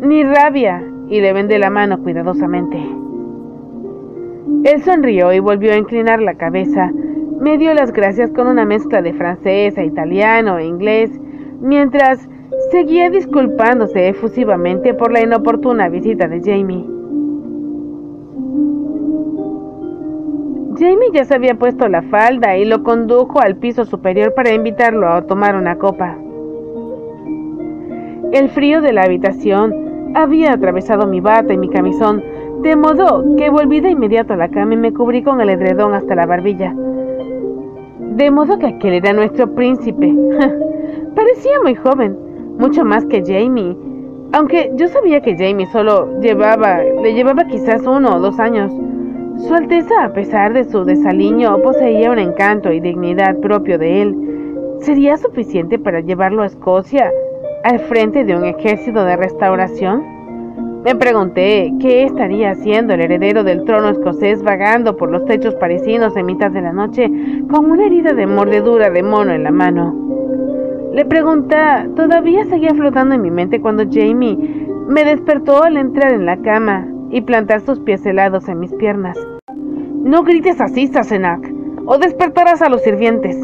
ni rabia, y le vendé la mano cuidadosamente. Él sonrió y volvió a inclinar la cabeza. Me dio las gracias con una mezcla de francés, italiano e inglés mientras seguía disculpándose efusivamente por la inoportuna visita de Jamie. Jamie ya se había puesto la falda y lo condujo al piso superior para invitarlo a tomar una copa. El frío de la habitación había atravesado mi bata y mi camisón, de modo que volví de inmediato a la cama y me cubrí con el edredón hasta la barbilla. De modo que aquel era nuestro príncipe. Parecía muy joven, mucho más que Jamie, aunque yo sabía que Jamie solo llevaba, le llevaba quizás uno o dos años. Su Alteza, a pesar de su desaliño, poseía un encanto y dignidad propio de él. ¿Sería suficiente para llevarlo a Escocia al frente de un ejército de restauración? Me pregunté qué estaría haciendo el heredero del trono escocés vagando por los techos parisinos en mitad de la noche con una herida de mordedura de mono en la mano. La pregunta todavía seguía flotando en mi mente cuando Jamie me despertó al entrar en la cama y plantar sus pies helados en mis piernas. No grites así, Sassenach, o despertarás a los sirvientes.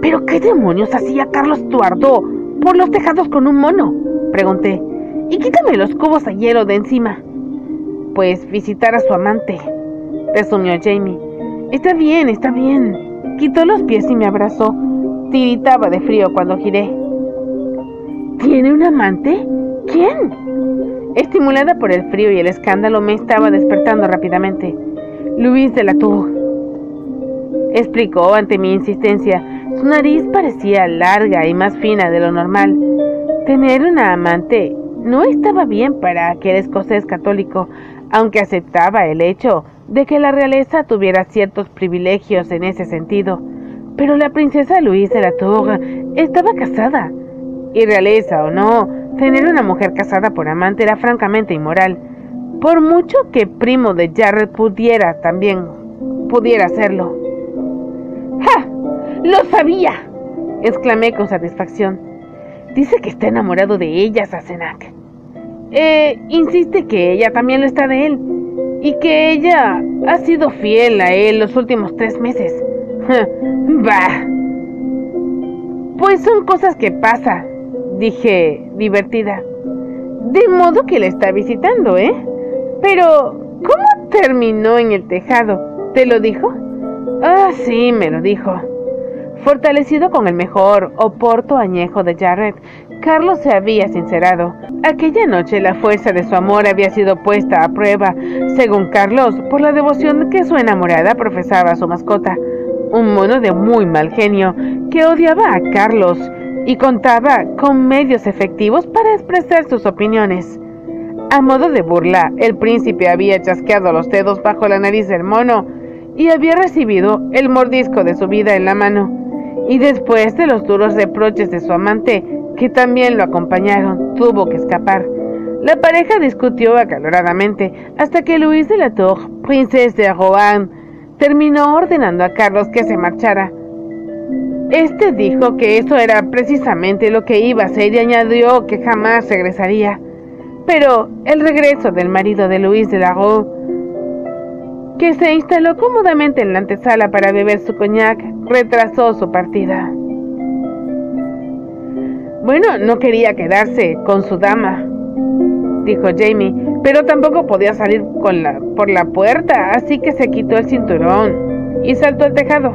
¿Pero qué demonios hacía Carlos Tuardo por los tejados con un mono? Pregunté. Y quítame los cubos a hielo de encima. Pues visitar a su amante, resumió Jamie. Está bien, está bien. Quitó los pies y me abrazó. Tiritaba de frío cuando giré. ¿Tiene un amante? ¿Quién? Estimulada por el frío y el escándalo, me estaba despertando rápidamente. Luis de la Tour. Explicó ante mi insistencia. Su nariz parecía larga y más fina de lo normal. Tener una amante no estaba bien para aquel escocés católico, aunque aceptaba el hecho de que la realeza tuviera ciertos privilegios en ese sentido. Pero la princesa Luisa la Tour estaba casada. Y o no, tener una mujer casada por amante era francamente inmoral. Por mucho que primo de Jared pudiera también pudiera hacerlo. ¡Ja! ¡Lo sabía! exclamé con satisfacción. Dice que está enamorado de ella, Sassenach. Eh, insiste que ella también lo está de él y que ella ha sido fiel a él los últimos tres meses. Bah. Pues son cosas que pasa, dije divertida. De modo que le está visitando, ¿eh? Pero, ¿cómo terminó en el tejado? ¿Te lo dijo? Ah, sí, me lo dijo. Fortalecido con el mejor oporto añejo de Jarrett, Carlos se había sincerado. Aquella noche la fuerza de su amor había sido puesta a prueba, según Carlos, por la devoción que su enamorada profesaba a su mascota un mono de muy mal genio que odiaba a Carlos y contaba con medios efectivos para expresar sus opiniones. A modo de burla, el príncipe había chasqueado los dedos bajo la nariz del mono y había recibido el mordisco de su vida en la mano. Y después de los duros reproches de su amante, que también lo acompañaron, tuvo que escapar. La pareja discutió acaloradamente hasta que Luis de la Tour, princesa de Rouen, terminó ordenando a Carlos que se marchara. Este dijo que eso era precisamente lo que iba a hacer y añadió que jamás regresaría. Pero el regreso del marido de Luis de Lago, que se instaló cómodamente en la antesala para beber su coñac, retrasó su partida. Bueno, no quería quedarse con su dama, dijo Jamie, pero tampoco podía salir con la, por la puerta, así que se quitó el cinturón y saltó al tejado.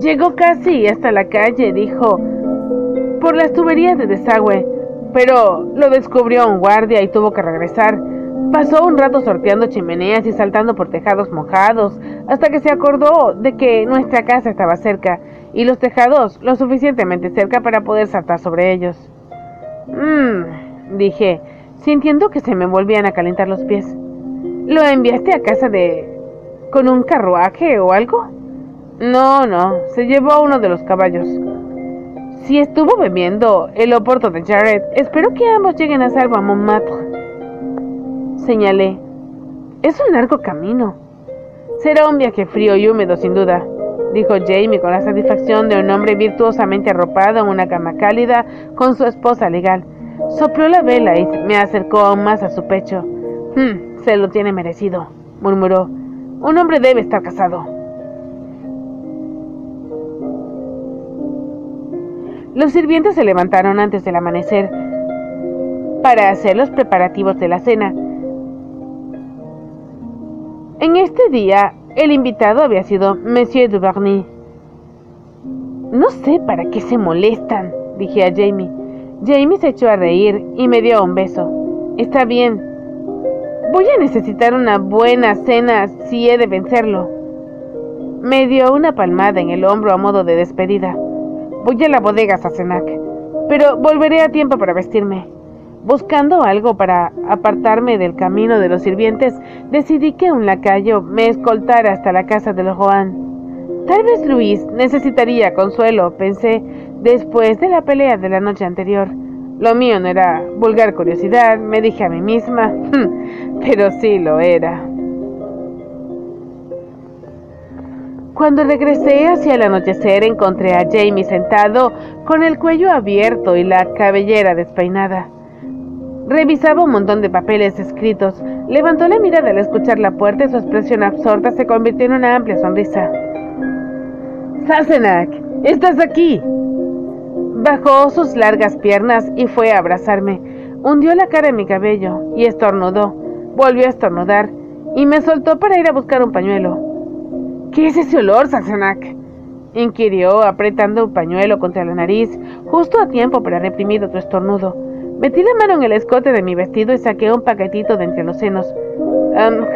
Llegó casi hasta la calle, dijo, por las tuberías de desagüe, pero lo descubrió un guardia y tuvo que regresar. Pasó un rato sorteando chimeneas y saltando por tejados mojados, hasta que se acordó de que nuestra casa estaba cerca y los tejados lo suficientemente cerca para poder saltar sobre ellos. Mmm, dije, sintiendo que se me volvían a calentar los pies. ¿Lo enviaste a casa de... con un carruaje o algo? No, no, se llevó a uno de los caballos. Si estuvo bebiendo el oporto de Jared, espero que ambos lleguen a salvo a Montmartre. Señalé. Es un largo camino. Será un viaje frío y húmedo, sin duda, dijo Jamie con la satisfacción de un hombre virtuosamente arropado en una cama cálida con su esposa legal. Sopló la vela y me acercó aún más a su pecho. Hmm, se lo tiene merecido, murmuró. Un hombre debe estar casado. Los sirvientes se levantaron antes del amanecer para hacer los preparativos de la cena. En este día, el invitado había sido Monsieur Duvarny. No sé para qué se molestan, dije a Jamie. Jamie se echó a reír y me dio un beso. Está bien. Voy a necesitar una buena cena si he de vencerlo. Me dio una palmada en el hombro a modo de despedida. Voy a la bodega Sassenach, pero volveré a tiempo para vestirme. Buscando algo para apartarme del camino de los sirvientes, decidí que un lacayo me escoltara hasta la casa de los Joan. Tal vez Luis necesitaría consuelo, pensé, después de la pelea de la noche anterior. Lo mío no era vulgar curiosidad, me dije a mí misma, pero sí lo era. Cuando regresé hacia el anochecer encontré a Jamie sentado con el cuello abierto y la cabellera despeinada. Revisaba un montón de papeles escritos. Levantó la mirada al escuchar la puerta y su expresión absorta se convirtió en una amplia sonrisa. Sassenach, estás aquí. Bajó sus largas piernas y fue a abrazarme. Hundió la cara en mi cabello y estornudó. Volvió a estornudar y me soltó para ir a buscar un pañuelo. ¿Qué es ese olor, Sassenach? inquirió, apretando un pañuelo contra la nariz, justo a tiempo para reprimir otro estornudo. Metí la mano en el escote de mi vestido y saqué un paquetito de entre los senos.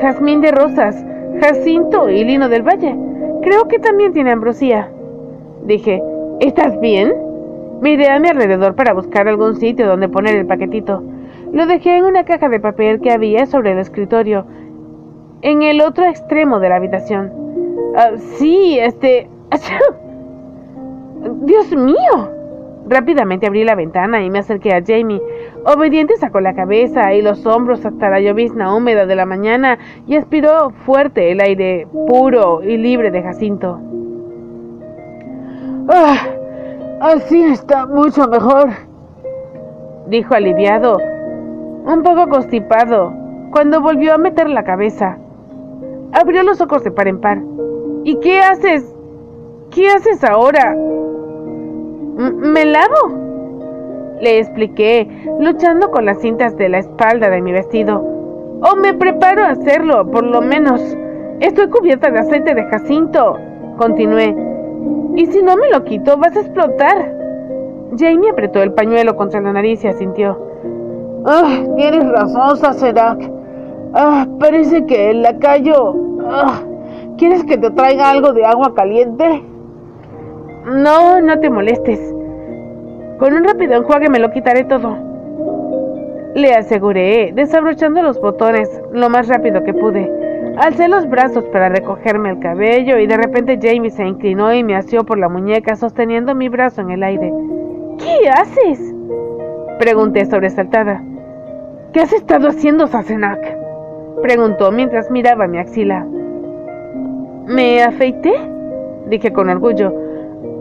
jazmín de rosas, jacinto y lino del valle. Creo que también tiene ambrosía. Dije, ¿estás bien? Miré a mi alrededor para buscar algún sitio donde poner el paquetito. Lo dejé en una caja de papel que había sobre el escritorio, en el otro extremo de la habitación. Ah, sí, este... ¡Dios mío! Rápidamente abrí la ventana y me acerqué a Jamie. Obediente sacó la cabeza y los hombros hasta la llovizna húmeda de la mañana y aspiró fuerte el aire puro y libre de Jacinto. Ah, así está mucho mejor, dijo aliviado, un poco constipado, cuando volvió a meter la cabeza. Abrió los ojos de par en par. ¿Y qué haces? ¿Qué haces ahora? ¿Me lavo? Le expliqué, luchando con las cintas de la espalda de mi vestido. O me preparo a hacerlo, por lo menos. Estoy cubierta de aceite de jacinto, continué. Y si no me lo quito, vas a explotar. Jamie apretó el pañuelo contra la nariz y asintió. Ah, tienes razón, Saserac. Ah, parece que el lacayo. Ah, ¿Quieres que te traiga algo de agua caliente? No, no te molestes. Con un rápido enjuague me lo quitaré todo. Le aseguré, desabrochando los botones lo más rápido que pude. Alcé los brazos para recogerme el cabello y de repente Jamie se inclinó y me asió por la muñeca sosteniendo mi brazo en el aire. ¿Qué haces? Pregunté sobresaltada. ¿Qué has estado haciendo, Sassenach? Preguntó mientras miraba mi axila. ¿Me afeité? Dije con orgullo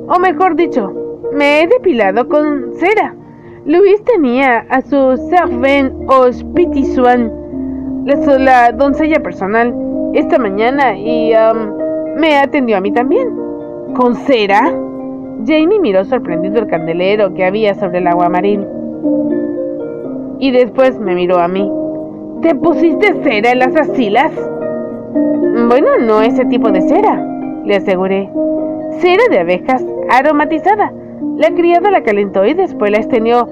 o mejor dicho, me he depilado con cera. Luis tenía a su servant Ospitisuan, la, la doncella personal, esta mañana y me atendió a mí también. ¿Con cera? Jamie miró sorprendido el candelero que había sobre el agua marina. Y después me miró a mí. ¿Te pusiste cera en las asilas? Bueno, no ese tipo de cera, le aseguré. Cera de abejas aromatizada. La criada la calentó y después la extendió.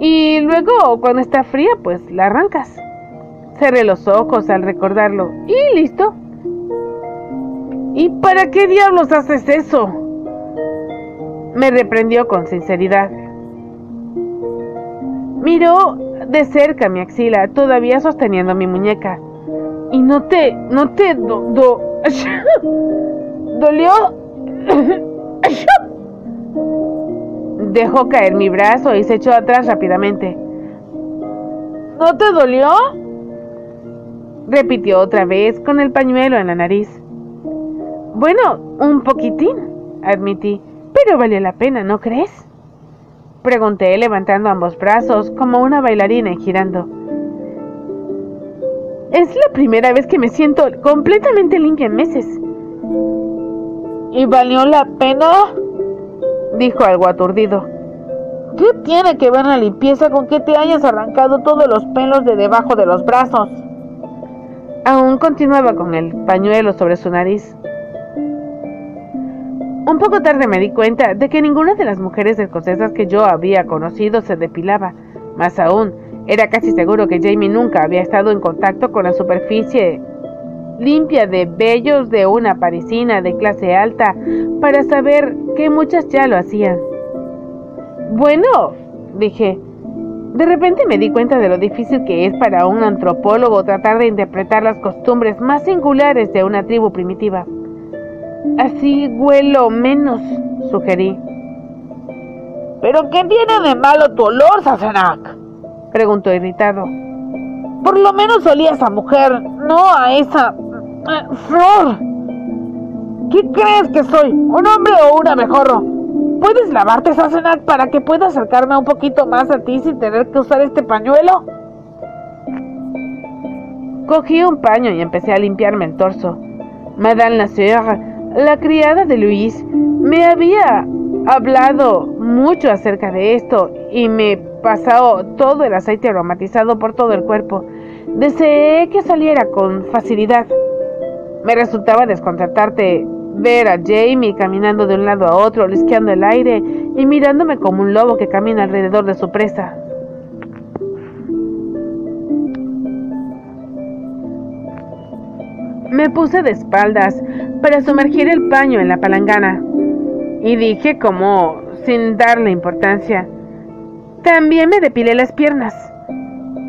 Y luego, cuando está fría, pues la arrancas. Cerré los ojos al recordarlo. Y listo. ¿Y para qué diablos haces eso? Me reprendió con sinceridad. Miró de cerca mi axila, todavía sosteniendo mi muñeca. Y no te, no te do, do dolió. Dejó caer mi brazo y se echó atrás rápidamente. ¿No te dolió? Repitió otra vez con el pañuelo en la nariz. Bueno, un poquitín, admití, pero valió la pena, ¿no crees? Pregunté levantando ambos brazos como una bailarina y girando. Es la primera vez que me siento completamente limpia en meses. ¿Y valió la pena? dijo algo aturdido. ¿Qué tiene que ver la limpieza con que te hayas arrancado todos los pelos de debajo de los brazos? Aún continuaba con el pañuelo sobre su nariz. Un poco tarde me di cuenta de que ninguna de las mujeres escocesas que yo había conocido se depilaba. Más aún, era casi seguro que Jamie nunca había estado en contacto con la superficie limpia de vellos de una parisina de clase alta para saber que muchas ya lo hacían. Bueno, dije, de repente me di cuenta de lo difícil que es para un antropólogo tratar de interpretar las costumbres más singulares de una tribu primitiva. Así huelo menos, sugerí. ¿Pero qué tiene de malo tu olor, Sassenach? preguntó irritado. Por lo menos olía a esa mujer, no a esa eh, Flor. ¿Qué crees que soy? ¿Un hombre o un abejorro? ¿Puedes lavarte, Sassenach, para que pueda acercarme un poquito más a ti sin tener que usar este pañuelo? Cogí un paño y empecé a limpiarme el torso. Madame Lasseur, la criada de Luis, me había hablado mucho acerca de esto y me pasó todo el aceite aromatizado por todo el cuerpo. Deseé que saliera con facilidad. Me resultaba desconcertarte ver a Jamie caminando de un lado a otro, lisqueando el aire y mirándome como un lobo que camina alrededor de su presa. Me puse de espaldas para sumergir el paño en la palangana y dije como sin darle importancia. También me depilé las piernas.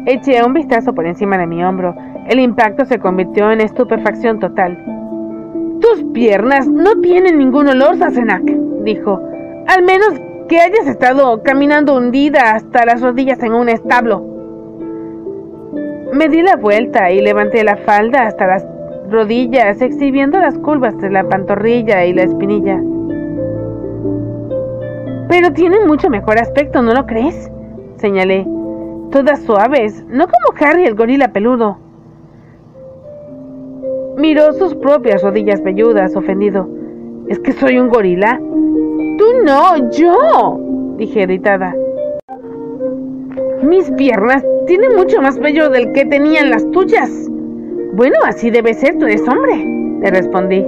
Eché un vistazo por encima de mi hombro. El impacto se convirtió en estupefacción total. Tus piernas no tienen ningún olor, Sassenach, dijo. Al menos que hayas estado caminando hundida hasta las rodillas en un establo. Me di la vuelta y levanté la falda hasta las rodillas, exhibiendo las curvas de la pantorrilla y la espinilla. Pero tienen mucho mejor aspecto, ¿no lo crees? señalé. Todas suaves, no como Harry el gorila peludo. Miró sus propias rodillas velludas, ofendido. ¿Es que soy un gorila? Tú no, yo, dije irritada. Mis piernas tienen mucho más vello del que tenían las tuyas. Bueno, así debe ser, tú eres hombre, le respondí.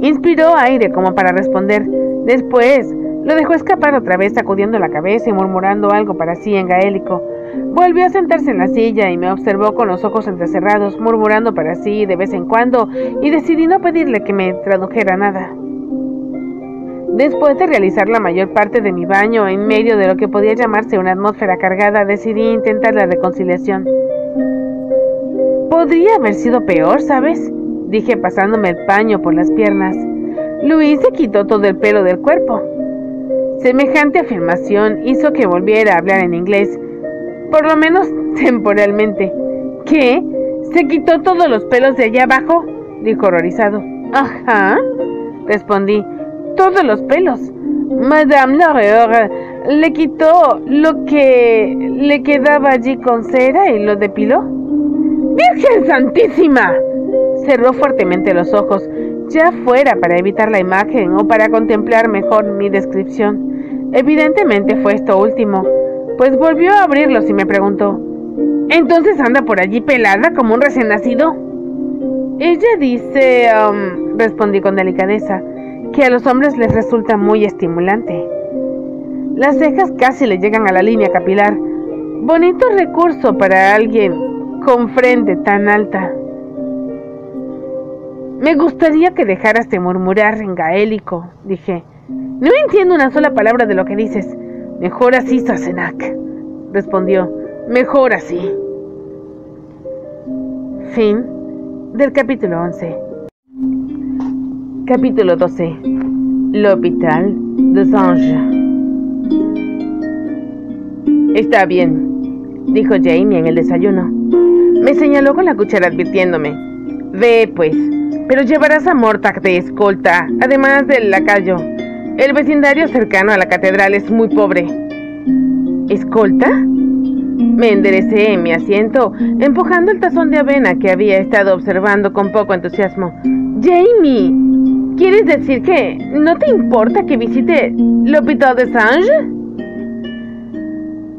Inspiró aire como para responder. Después lo dejó escapar otra vez sacudiendo la cabeza y murmurando algo para sí en gaélico. Volvió a sentarse en la silla y me observó con los ojos entrecerrados, murmurando para sí de vez en cuando, y decidí no pedirle que me tradujera nada. Después de realizar la mayor parte de mi baño en medio de lo que podía llamarse una atmósfera cargada, decidí intentar la reconciliación. Podría haber sido peor, ¿sabes? Dije pasándome el paño por las piernas. Luis se quitó todo el pelo del cuerpo. Semejante afirmación hizo que volviera a hablar en inglés, por lo menos temporalmente. ¿Qué? ¿Se quitó todos los pelos de allá abajo? dijo horrorizado. Ajá, respondí. Todos los pelos. Madame Laureur le quitó lo que le quedaba allí con cera y lo depiló. ¡Virgen Santísima! Cerró fuertemente los ojos, ya fuera para evitar la imagen o para contemplar mejor mi descripción. Evidentemente fue esto último, pues volvió a abrirlos y me preguntó, ¿entonces anda por allí pelada como un recién nacido? Ella dice, um, respondí con delicadeza, que a los hombres les resulta muy estimulante. Las cejas casi le llegan a la línea capilar. Bonito recurso para alguien con frente tan alta. Me gustaría que dejaras de murmurar en gaélico, dije. No entiendo una sola palabra de lo que dices. Mejor así, Sassenach, respondió. Mejor así. Fin del capítulo 11. Capítulo 12. L'hôpital de Anges. Está bien, dijo Jamie en el desayuno. Me señaló con la cuchara advirtiéndome. Ve, pues, pero llevarás a Mortag de escolta, además del lacayo. El vecindario cercano a la catedral es muy pobre. ¿Escolta? Me enderecé en mi asiento, empujando el tazón de avena que había estado observando con poco entusiasmo. Jamie, ¿quieres decir que no te importa que visite l'Hôpital de Sange?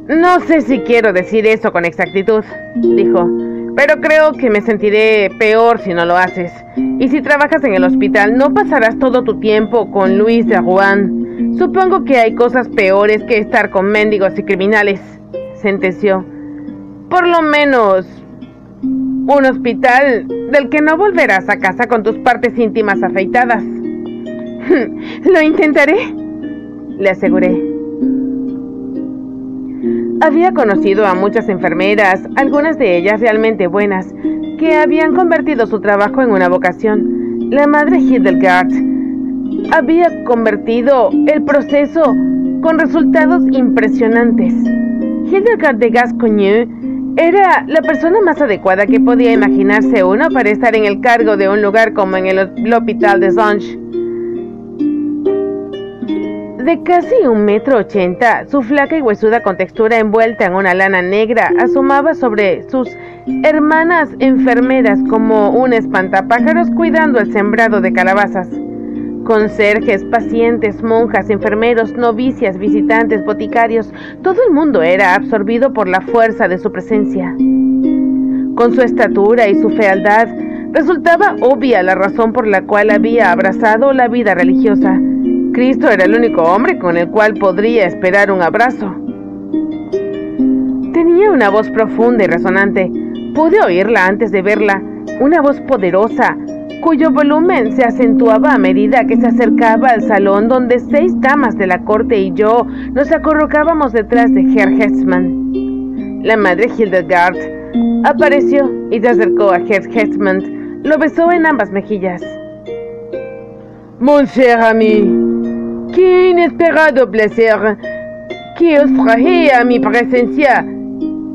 No sé si quiero decir eso con exactitud, dijo, pero creo que me sentiré peor si no lo haces. Y si trabajas en el hospital, no pasarás todo tu tiempo con Luis de Juan. Supongo que hay cosas peores que estar con mendigos y criminales, sentenció. Por lo menos un hospital del que no volverás a casa con tus partes íntimas afeitadas. lo intentaré, le aseguré. Había conocido a muchas enfermeras, algunas de ellas realmente buenas, que habían convertido su trabajo en una vocación. La madre Hildegard había convertido el proceso con resultados impresionantes. Hildegard de Gascogne era la persona más adecuada que podía imaginarse uno para estar en el cargo de un lugar como en el, Hospital de Zonge. De casi un metro ochenta, su flaca y huesuda contextura envuelta en una lana negra asomaba sobre sus hermanas enfermeras como un espantapájaros cuidando el sembrado de calabazas. Conserjes, pacientes, monjas, enfermeros, novicias, visitantes, boticarios, todo el mundo era absorbido por la fuerza de su presencia. Con su estatura y su fealdad, resultaba obvia la razón por la cual había abrazado la vida religiosa Cristo era el único hombre con el cual podría esperar un abrazo. Tenía una voz profunda y resonante. Pude oírla antes de verla, una voz poderosa, cuyo volumen se acentuaba a medida que se acercaba al salón donde seis damas de la corte y yo nos acorrocábamos detrás de Herr Hessman. La madre Hildegard apareció y se acercó a Herr Hessman. Lo besó en ambas mejillas. Mon cher ami, ¡Qué inesperado placer! ¡Qué os traje a mi presencia!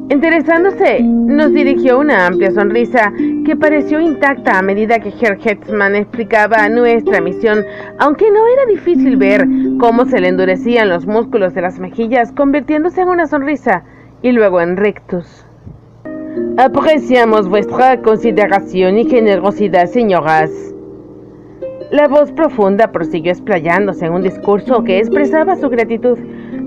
Interesándose, nos dirigió una amplia sonrisa que pareció intacta a medida que Herr Hetzmann explicaba nuestra misión, aunque no era difícil ver cómo se le endurecían los músculos de las mejillas, convirtiéndose en una sonrisa y luego en rectus. Apreciamos vuestra consideración y generosidad, señoras. La voz profunda prosiguió explayándose en un discurso que expresaba su gratitud.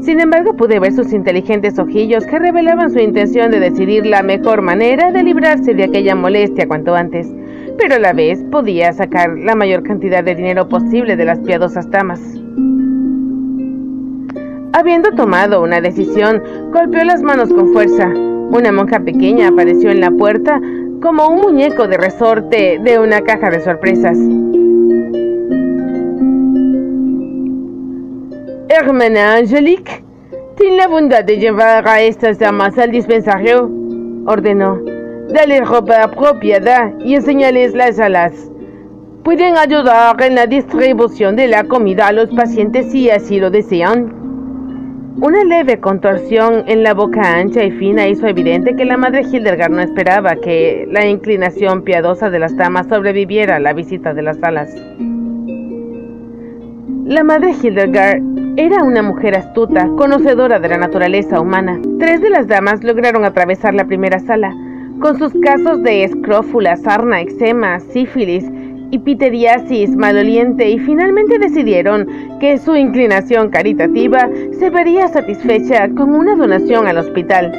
Sin embargo, pude ver sus inteligentes ojillos que revelaban su intención de decidir la mejor manera de librarse de aquella molestia cuanto antes, pero a la vez podía sacar la mayor cantidad de dinero posible de las piadosas damas. Habiendo tomado una decisión, golpeó las manos con fuerza. Una monja pequeña apareció en la puerta como un muñeco de resorte de una caja de sorpresas. Hermana Angelique, ten la bondad de llevar a estas damas al dispensario, ordenó. Dale ropa apropiada y enseñales las alas. Pueden ayudar en la distribución de la comida a los pacientes si así lo desean. Una leve contorsión en la boca ancha y fina hizo evidente que la madre Hildegard no esperaba que la inclinación piadosa de las damas sobreviviera a la visita de las alas. La madre Hildegard era una mujer astuta, conocedora de la naturaleza humana. Tres de las damas lograron atravesar la primera sala. Con sus casos de escrófula, sarna, eczema, sífilis, epitediasis, maloliente y finalmente decidieron que su inclinación caritativa se vería satisfecha con una donación al hospital.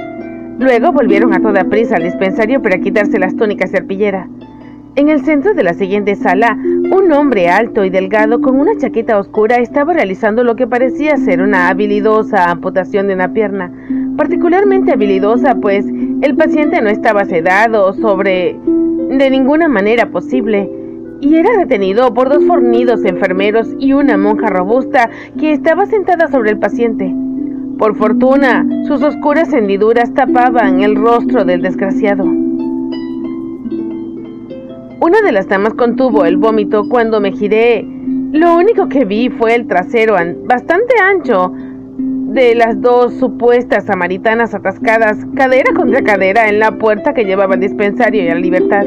Luego volvieron a toda prisa al dispensario para quitarse las túnicas serpillera. En el centro de la siguiente sala, un hombre alto y delgado con una chaqueta oscura estaba realizando lo que parecía ser una habilidosa amputación de una pierna. Particularmente habilidosa, pues el paciente no estaba sedado sobre de ninguna manera posible y era detenido por dos fornidos enfermeros y una monja robusta que estaba sentada sobre el paciente. Por fortuna, sus oscuras hendiduras tapaban el rostro del desgraciado. Una de las damas contuvo el vómito cuando me giré. Lo único que vi fue el trasero bastante ancho de las dos supuestas samaritanas atascadas, cadera contra cadera, en la puerta que llevaba al dispensario y a la libertad.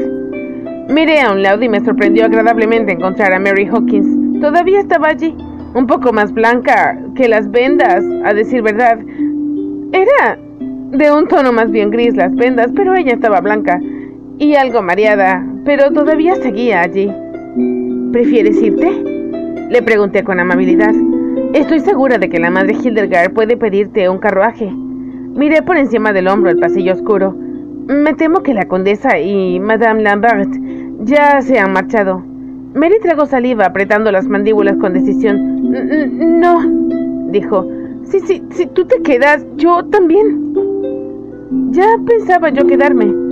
Miré a un lado y me sorprendió agradablemente encontrar a Mary Hawkins. Todavía estaba allí, un poco más blanca que las vendas, a decir verdad. Era de un tono más bien gris las vendas, pero ella estaba blanca y algo mareada, pero todavía seguía allí. ¿Prefieres irte? Le pregunté con amabilidad. Estoy segura de que la madre Hildegard puede pedirte un carruaje. Miré por encima del hombro el pasillo oscuro. Me temo que la condesa y Madame Lambert ya se han marchado. Mary tragó saliva apretando las mandíbulas con decisión. No, dijo. Sí, sí, si tú te quedas, yo también. Ya pensaba yo quedarme.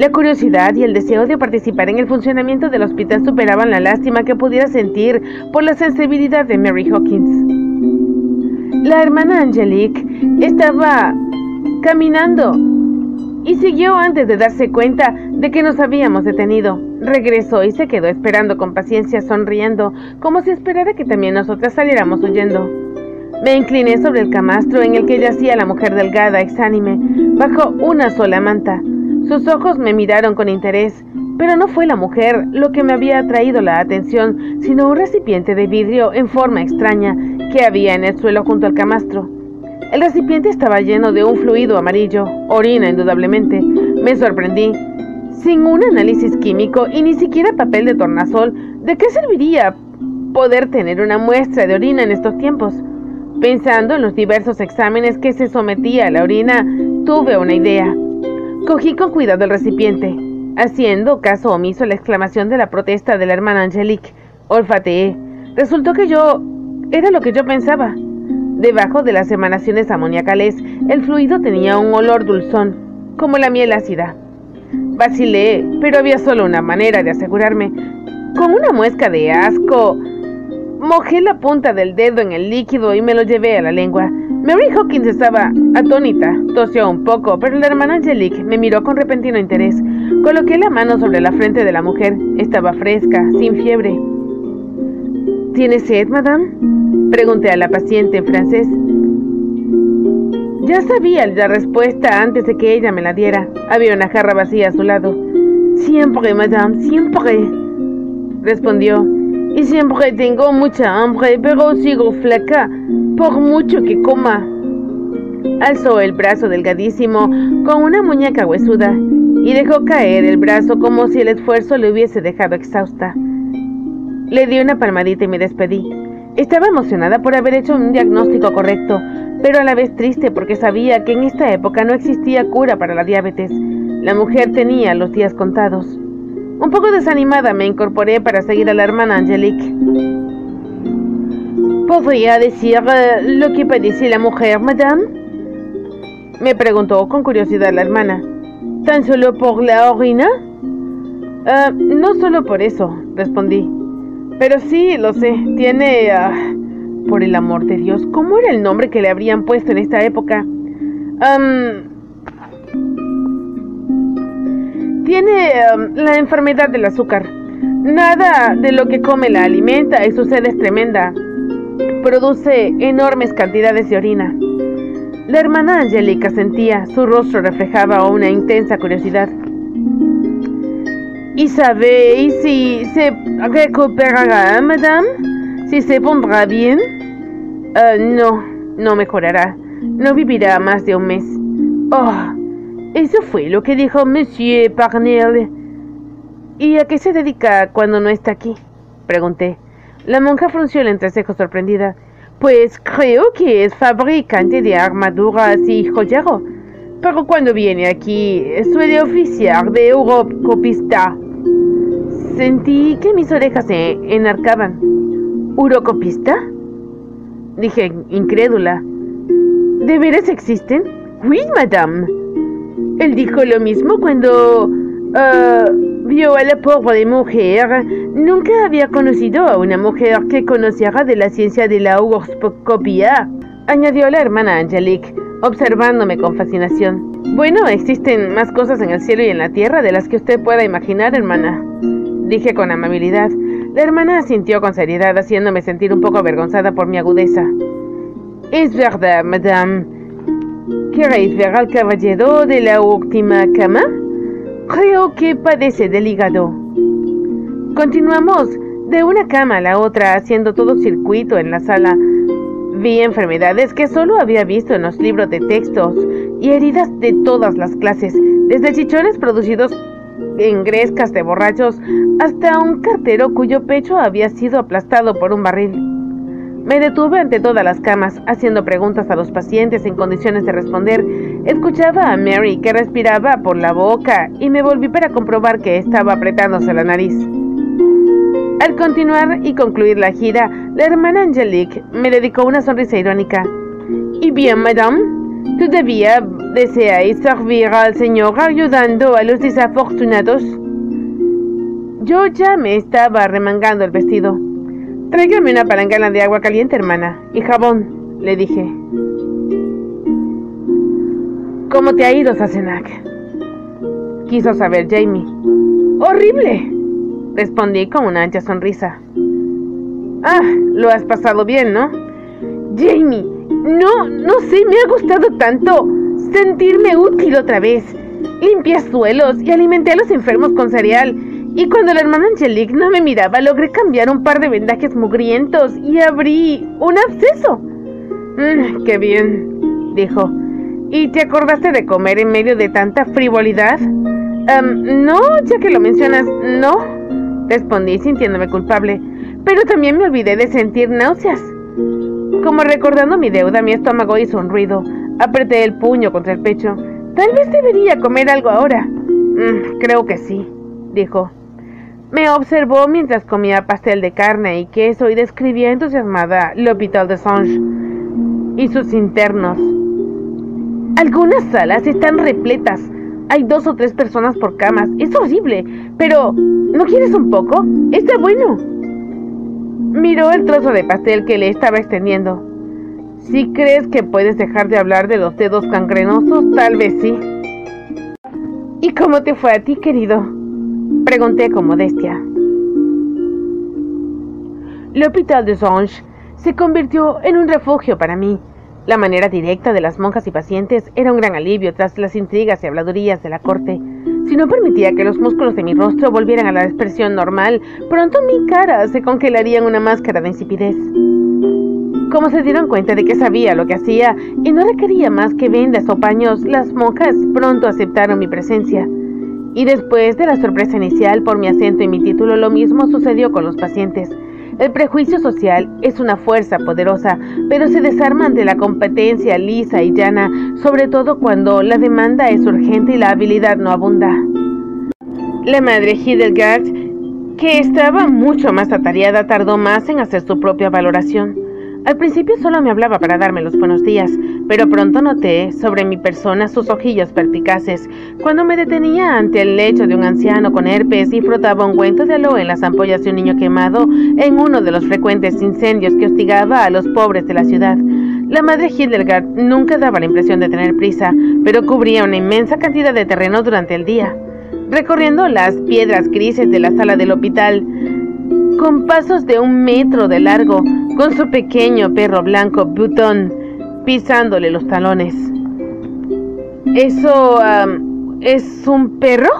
La curiosidad y el deseo de participar en el funcionamiento del hospital superaban la lástima que pudiera sentir por la sensibilidad de Mary Hawkins. La hermana Angelique estaba caminando y siguió antes de darse cuenta de que nos habíamos detenido. Regresó y se quedó esperando con paciencia, sonriendo, como si esperara que también nosotras saliéramos huyendo. Me incliné sobre el camastro en el que yacía la mujer delgada, exánime, bajo una sola manta. Sus ojos me miraron con interés, pero no fue la mujer lo que me había atraído la atención, sino un recipiente de vidrio en forma extraña que había en el suelo junto al camastro. El recipiente estaba lleno de un fluido amarillo, orina indudablemente. Me sorprendí. Sin un análisis químico y ni siquiera papel de tornasol, ¿de qué serviría poder tener una muestra de orina en estos tiempos? Pensando en los diversos exámenes que se sometía a la orina, tuve una idea. Cogí con cuidado el recipiente, haciendo caso omiso a la exclamación de la protesta de la hermana Angelique. Olfateé. Resultó que yo era lo que yo pensaba. Debajo de las emanaciones amoníacales, el fluido tenía un olor dulzón, como la miel ácida. Vacilé, pero había solo una manera de asegurarme. Con una muesca de asco, mojé la punta del dedo en el líquido y me lo llevé a la lengua. Mary Hawkins estaba atónita, tosió un poco, pero la hermana Angelique me miró con repentino interés. Coloqué la mano sobre la frente de la mujer. Estaba fresca, sin fiebre. ¿Tiene sed, madame? Pregunté a la paciente en francés. Ya sabía la respuesta antes de que ella me la diera. Había una jarra vacía a su lado. Siempre, madame, siempre, respondió. Y siempre tengo mucha hambre, pero sigo flaca, por mucho que coma. Alzó el brazo delgadísimo con una muñeca huesuda y dejó caer el brazo como si el esfuerzo le hubiese dejado exhausta. Le di una palmadita y me despedí. Estaba emocionada por haber hecho un diagnóstico correcto, pero a la vez triste porque sabía que en esta época no existía cura para la diabetes. La mujer tenía los días contados. Un poco desanimada me incorporé para seguir a la hermana Angelique. ¿Podría decir eh, lo que padece la mujer, madame? Me preguntó con curiosidad la hermana. ¿Tan solo por la orina? Ah, no solo por eso, respondí. Pero sí, lo sé, tiene... Ah, por el amor de Dios, ¿cómo era el nombre que le habrían puesto en esta época? tiene la enfermedad del azúcar. Nada de lo que come la alimenta y su sed es tremenda. Produce enormes cantidades de orina. La hermana Angélica sentía, su rostro reflejaba una intensa curiosidad. ¿Y sabéis si se recuperará, madame? ¿Si se pondrá bien? Ah, no, no mejorará. No vivirá más de un mes. Oh, eso fue lo que dijo Monsieur Parnell. ¿Y a qué se dedica cuando no está aquí? Pregunté. La monja frunció el entrecejo sorprendida. Pues creo que es fabricante de armaduras y joyero. Pero cuando viene aquí suele oficiar de eurocopista. Sentí que mis orejas se enarcaban. ¿Urocopista? Dije, incrédula. ¿De veras existen? Oui, madame. Él dijo lo mismo cuando ah, vio a la pobre mujer. Nunca había conocido a una mujer que conociera de la ciencia de la uroscopía, añadió la hermana Angelique, observándome con fascinación. Bueno, existen más cosas en el cielo y en la tierra de las que usted pueda imaginar, hermana dije con amabilidad. La hermana asintió con seriedad, haciéndome sentir un poco avergonzada por mi agudeza. Es verdad, madame. ¿Queréis ver al caballero de la última cama? Creo que padece del hígado. Continuamos de una cama a la otra, haciendo todo circuito en la sala. Vi enfermedades que solo había visto en los libros de textos y heridas de todas las clases, desde chichones producidos engrescas de borrachos hasta un cartero cuyo pecho había sido aplastado por un barril. Me detuve ante todas las camas, haciendo preguntas a los pacientes en condiciones de responder. Escuchaba a Mary que respiraba por la boca y me volví para comprobar que estaba apretándose la nariz. Al continuar y concluir la gira, la hermana Angelique me dedicó una sonrisa irónica. ¿Y bien, madame? ¿Todavía deseáis servir al Señor ayudando a los desafortunados? Yo ya me estaba remangando el vestido. Tráigame una palangana de agua caliente, hermana, y jabón, le dije. ¿Cómo te ha ido, Sassenach? Quiso saber Jamie. ¡Horrible! Respondí con una ancha sonrisa. Ah, lo has pasado bien, ¿no? Jamie, no, no sé, me ha gustado tanto sentirme útil otra vez. Limpié suelos y alimenté a los enfermos con cereal y cuando la hermana Angelique no me miraba, logré cambiar un par de vendajes mugrientos y abrí un absceso. Mm, ¡Qué bien! dijo. ¿Y te acordaste de comer en medio de tanta frivolidad? no, ya que lo mencionas, no, respondí sintiéndome culpable, pero también me olvidé de sentir náuseas. Como recordando mi deuda, mi estómago hizo un ruido. Apreté el puño contra el pecho. Tal vez debería comer algo ahora. Mm, creo que sí, dijo. Me observó mientras comía pastel de carne y queso y describía entusiasmada l'Hôpital de Songe y sus internos. Algunas salas están repletas. Hay dos o tres personas por camas. Es horrible. Pero, ¿no quieres un poco? Está bueno. Miró el trozo de pastel que le estaba extendiendo. Si crees que puedes dejar de hablar de los dedos cangrenosos, tal vez sí. ¿Y cómo te fue a ti, querido? Pregunté con modestia. L'Hôpital de Songe se convirtió en un refugio para mí. La manera directa de las monjas y pacientes era un gran alivio tras las intrigas y habladurías de la corte. Si no permitía que los músculos de mi rostro volvieran a la expresión normal, pronto mi cara se congelaría en una máscara de insipidez. Como se dieron cuenta de que sabía lo que hacía y no requería más que vendas o paños, las monjas pronto aceptaron mi presencia. Y después de la sorpresa inicial por mi acento y mi título, lo mismo sucedió con los pacientes. El prejuicio social es una fuerza poderosa, pero se desarma ante la competencia lisa y llana, sobre todo cuando la demanda es urgente y la habilidad no abunda. La madre Hildegard, que estaba mucho más atareada, tardó más en hacer su propia valoración. Al principio solo me hablaba para darme los buenos días, pero pronto noté sobre mi persona sus ojillos perticaces cuando me detenía ante el lecho de un anciano con herpes y frotaba un ungüento de aloe en las ampollas de un niño quemado en uno de los frecuentes incendios que hostigaba a los pobres de la ciudad. La madre Hildegard nunca daba la impresión de tener prisa, pero cubría una inmensa cantidad de terreno durante el día. Recorriendo las piedras grises de la sala del hospital, con pasos de un metro de largo, con su pequeño perro blanco Butón pisándole los talones. ¿Eso es un perro?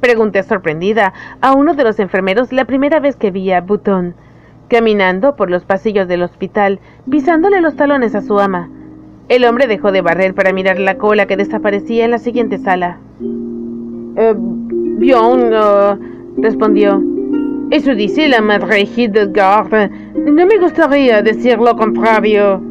Pregunté sorprendida a uno de los enfermeros la primera vez que vi a Butón, caminando por los pasillos del hospital, pisándole los talones a su ama. El hombre dejó de barrer para mirar la cola que desaparecía en la siguiente sala. Eh, bien, uh, respondió. Eso dice la madre Hildegard. No me gustaría decir lo contrario.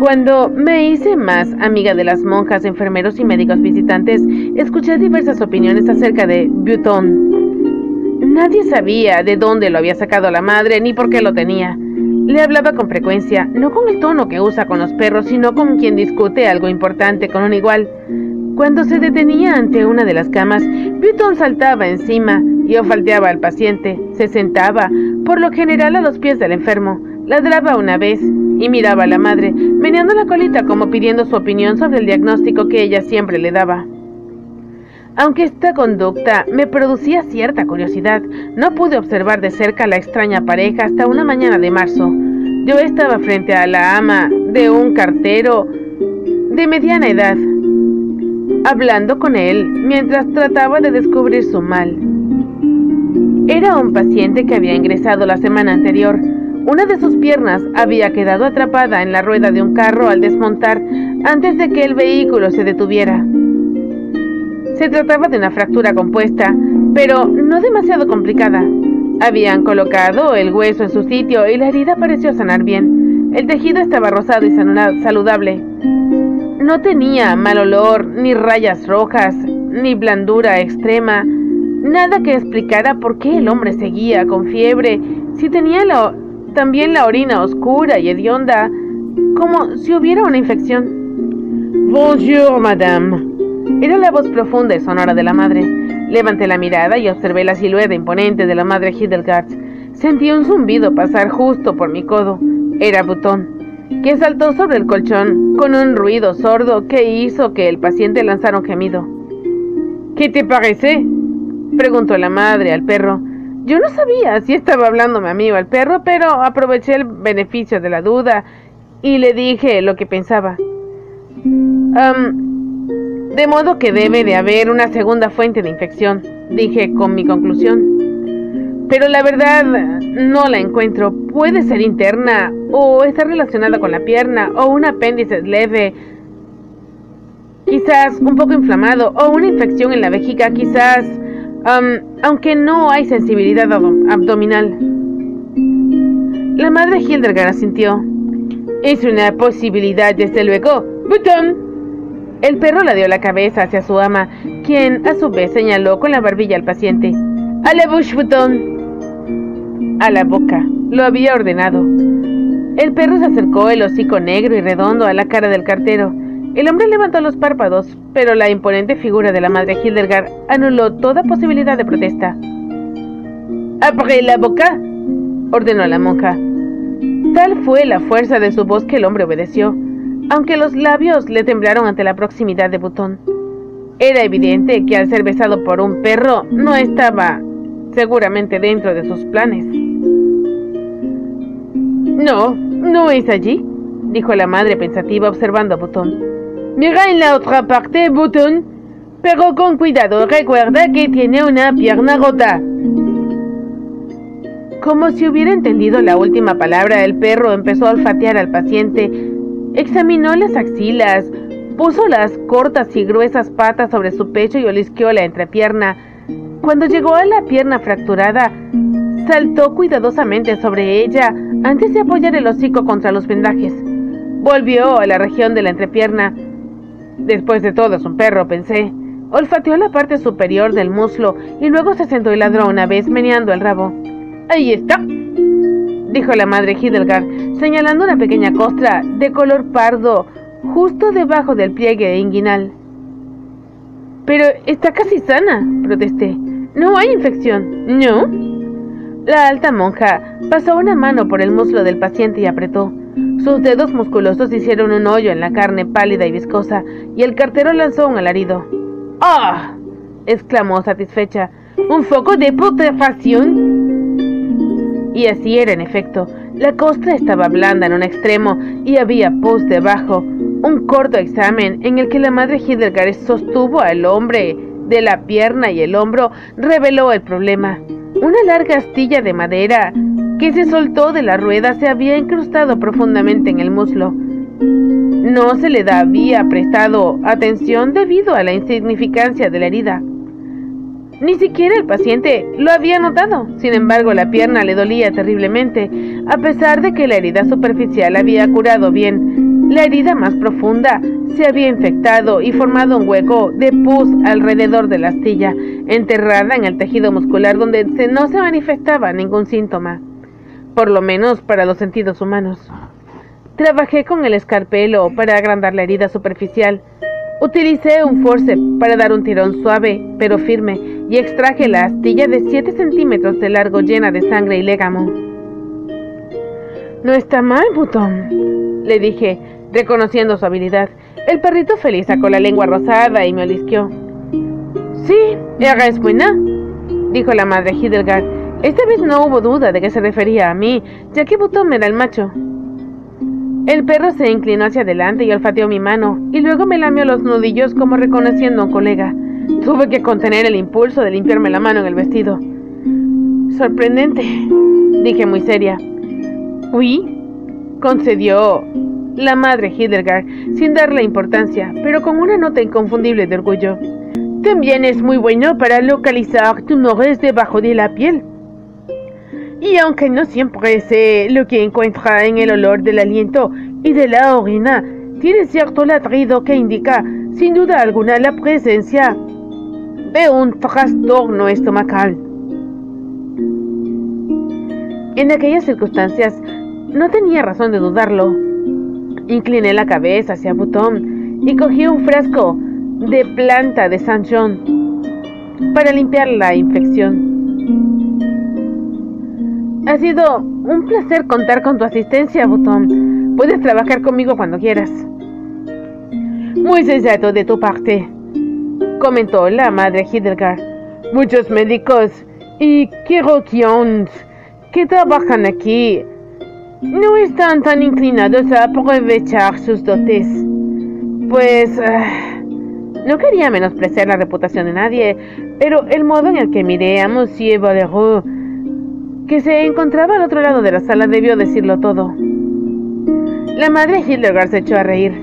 Cuando me hice más amiga de las monjas, enfermeros y médicos visitantes, escuché diversas opiniones acerca de Butón. Nadie sabía de dónde lo había sacado la madre ni por qué lo tenía. Le hablaba con frecuencia, no con el tono que usa con los perros, sino con quien discute algo importante con un igual. Cuando se detenía ante una de las camas, Button saltaba encima y ofalteaba al paciente, se sentaba, por lo general a los pies del enfermo, ladraba una vez y miraba a la madre, meneando la colita como pidiendo su opinión sobre el diagnóstico que ella siempre le daba. Aunque esta conducta me producía cierta curiosidad, no pude observar de cerca la extraña pareja hasta una mañana de marzo. Yo estaba frente a la ama de un cartero de mediana edad, hablando con él mientras trataba de descubrir su mal. Era un paciente que había ingresado la semana anterior. Una de sus piernas había quedado atrapada en la rueda de un carro al desmontar antes de que el vehículo se detuviera. Se trataba de una fractura compuesta, pero no demasiado complicada. Habían colocado el hueso en su sitio y la herida pareció sanar bien. El tejido estaba rosado y saludable. No tenía mal olor, ni rayas rojas, ni blandura extrema, nada que explicara por qué el hombre seguía con fiebre, si tenía también la orina oscura y hedionda, como si hubiera una infección. Bonjour, madame. Era la voz profunda y sonora de la madre. Levanté la mirada y observé la silueta imponente de la madre Hildegard. Sentí un zumbido pasar justo por mi codo. Era Butón, que saltó sobre el colchón con un ruido sordo que hizo que el paciente lanzara un gemido. ¿Qué te parece? preguntó la madre al perro. Yo no sabía si estaba hablando mi amigo al perro, pero aproveché el beneficio de la duda y le dije lo que pensaba. de modo que debe de haber una segunda fuente de infección, dije con mi conclusión. Pero la verdad no la encuentro. Puede ser interna o está relacionada con la pierna o un apéndice leve, quizás un poco inflamado o una infección en la vejiga, quizás aunque no hay sensibilidad abdominal. La madre Hildegard asintió. Es una posibilidad, desde luego. ¡Butón! El perro dio la cabeza hacia su ama, quien a su vez señaló con la barbilla al paciente. ¡A la bush, Butón! A la boca. Lo había ordenado. El perro se acercó el hocico negro y redondo a la cara del cartero. El hombre levantó los párpados, pero la imponente figura de la madre Hildegard anuló toda posibilidad de protesta. ¡Abre la boca! ordenó la monja. Tal fue la fuerza de su voz que el hombre obedeció, aunque los labios le temblaron ante la proximidad de Butón. Era evidente que al ser besado por un perro no estaba seguramente dentro de sus planes. No, no es allí, dijo la madre pensativa observando a Butón. Mira en la otra parte, Button, pero con cuidado, recuerda que tiene una pierna rota. Como si hubiera entendido la última palabra, el perro empezó a olfatear al paciente, examinó las axilas, puso las cortas y gruesas patas sobre su pecho y olisqueó la entrepierna. Cuando llegó a la pierna fracturada, saltó cuidadosamente sobre ella antes de apoyar el hocico contra los vendajes. Volvió a la región de la entrepierna, Después de todo es un perro, pensé. Olfateó la parte superior del muslo y luego se sentó y ladró una vez meneando el rabo. Ahí está, dijo la madre Hiddelgard, señalando una pequeña costra de color pardo justo debajo del pliegue inguinal. Pero está casi sana, protesté. No hay infección, ¿no? La alta monja pasó una mano por el muslo del paciente y apretó. Sus dedos musculosos hicieron un hoyo en la carne pálida y viscosa, y el cartero lanzó un alarido. ¡Ah! exclamó satisfecha. ¿Un foco de putrefacción? Y así era, en efecto. La costra estaba blanda en un extremo y había pus debajo. Un corto examen en el que la madre Hildegard sostuvo al hombre de la pierna y el hombro reveló el problema. Una larga astilla de madera que se soltó de la rueda se había incrustado profundamente en el muslo. No se le había prestado atención debido a la insignificancia de la herida. Ni siquiera el paciente lo había notado. Sin embargo, la pierna le dolía terriblemente, a pesar de que la herida superficial había curado bien. La herida más profunda se había infectado y formado un hueco de pus alrededor de la astilla, enterrada en el tejido muscular donde no se manifestaba ningún síntoma por lo menos para los sentidos humanos. Trabajé con el escarpelo para agrandar la herida superficial. Utilicé un forceps para dar un tirón suave pero firme y extraje la astilla de 7 centímetros de largo llena de sangre y légamo. No está mal, Butón, le dije, reconociendo su habilidad. El perrito feliz sacó la lengua rosada y me olisqueó. Sí, es buena, dijo la madre Hiddelgard esta vez no hubo duda de que se refería a mí, ya que Butón era el macho. El perro se inclinó hacia adelante y olfateó mi mano, y luego me lamió los nudillos como reconociendo a un colega. Tuve que contener el impulso de limpiarme la mano en el vestido. Sorprendente, dije muy seria. «¿Uy?» concedió la madre Hildegard, sin darle importancia, pero con una nota inconfundible de orgullo. También es muy bueno para localizar tumores debajo de la piel. Y aunque no siempre sé lo que encuentra en el olor del aliento y de la orina, tiene cierto ladrido que indica, sin duda alguna, la presencia de un trastorno estomacal. En aquellas circunstancias no tenía razón de dudarlo. Incliné la cabeza hacia Butón y cogí un frasco de planta de San John para limpiar la infección. Ha sido un placer contar con tu asistencia, Butón. Puedes trabajar conmigo cuando quieras. Muy sensato de tu parte, comentó la madre Hildegard. Muchos médicos y quiroquions que trabajan aquí no están tan inclinados a aprovechar sus dotes. Pues eh, no quería menospreciar la reputación de nadie, pero el modo en el que miré a Monsieur Boleroux, que se encontraba al otro lado de la sala, debió decirlo todo. La madre Hildegard se echó a reír.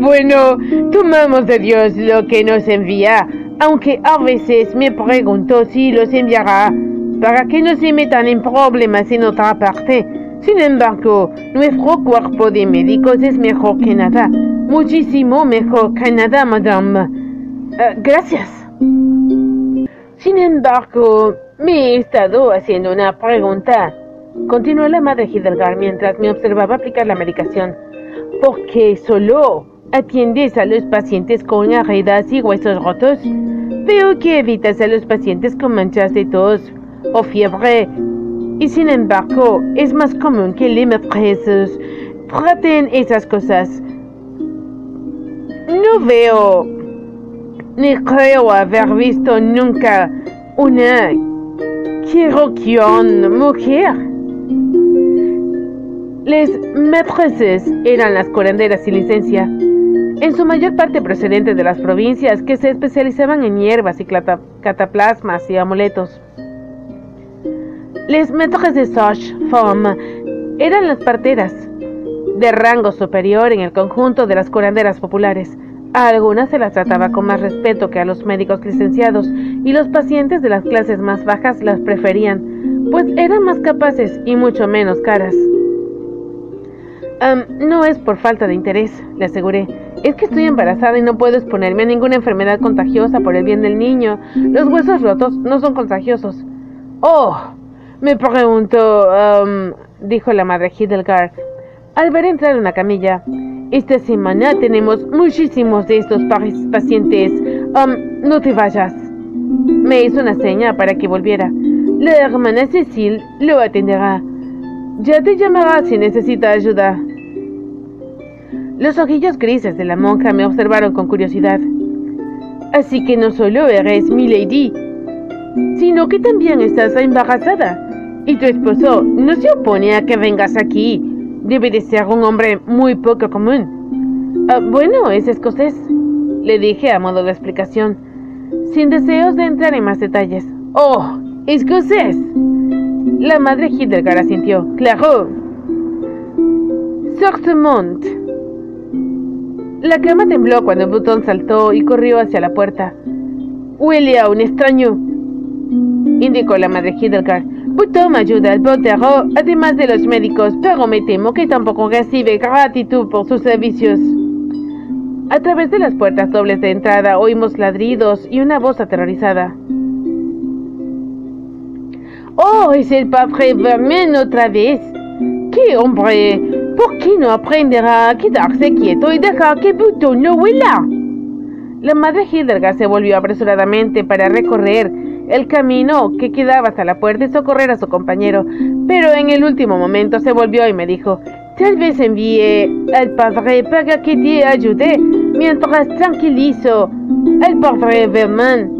bueno, tomamos de Dios lo que nos envía, aunque a veces me pregunto si los enviará para que no se metan en problemas en otra parte. Sin embargo, nuestro cuerpo de médicos es mejor que nada, muchísimo mejor que nada, madame. Eh, gracias. Sin embargo, me he estado haciendo una pregunta. Continuó la madre Hidalgar mientras me observaba aplicar la medicación. ¿Por qué solo atiendes a los pacientes con heridas y huesos rotos? Veo que evitas a los pacientes con manchas de tos o fiebre. Y sin embargo, es más común que les maîtresses traten esas cosas. No veo ni creo haber visto nunca una quiroquión mujer. Les maîtresses eran las curanderas sin licencia, en su mayor parte procedentes de las provincias que se especializaban en hierbas y cataplasmas y amuletos. Les maîtres de sage-femme eran las parteras de rango superior en el conjunto de las curanderas populares. A algunas se las trataba con más respeto que a los médicos licenciados y los pacientes de las clases más bajas las preferían, pues eran más capaces y mucho menos caras. no es por falta de interés, le aseguré. Es que estoy embarazada y no puedo exponerme a ninguna enfermedad contagiosa por el bien del niño. Los huesos rotos no son contagiosos. Oh, me pregunto, um, dijo la madre Hiddelgard, al ver entrar una camilla. Esta semana tenemos muchísimos de estos pacientes. Um, no te vayas. Me hizo una seña para que volviera. La hermana Cecil lo atenderá. Ya te llamará si necesita ayuda. Los ojillos grises de la monja me observaron con curiosidad. Así que no solo eres mi lady, sino que también estás embarazada. Y tu esposo no se opone a que vengas aquí. Debe de ser un hombre muy poco común. Ah, bueno, es escocés, le dije a modo de explicación, sin deseos de entrar en más detalles. ¡Oh! ¡Escocés! La madre Hildegard asintió. ¡Claro! Sortemont. La cama tembló cuando Button saltó y corrió hacia la puerta. Huele a un extraño, indicó la madre Hildegard. Button ayuda al botero, además de los médicos, pero me temo que tampoco recibe gratitud por sus servicios. A través de las puertas dobles de entrada oímos ladridos y una voz aterrorizada. ¡Oh, es el padre Vermin otra vez! ¡Qué hombre! ¿Por qué no aprenderá a quedarse quieto y dejar que Button no huela? La madre Hildegard se volvió apresuradamente para recorrer el camino que quedaba hasta la puerta y socorrer a su compañero, pero en el último momento se volvió y me dijo, tal vez envíe al padre para que te ayude mientras tranquilizo al padre Verman.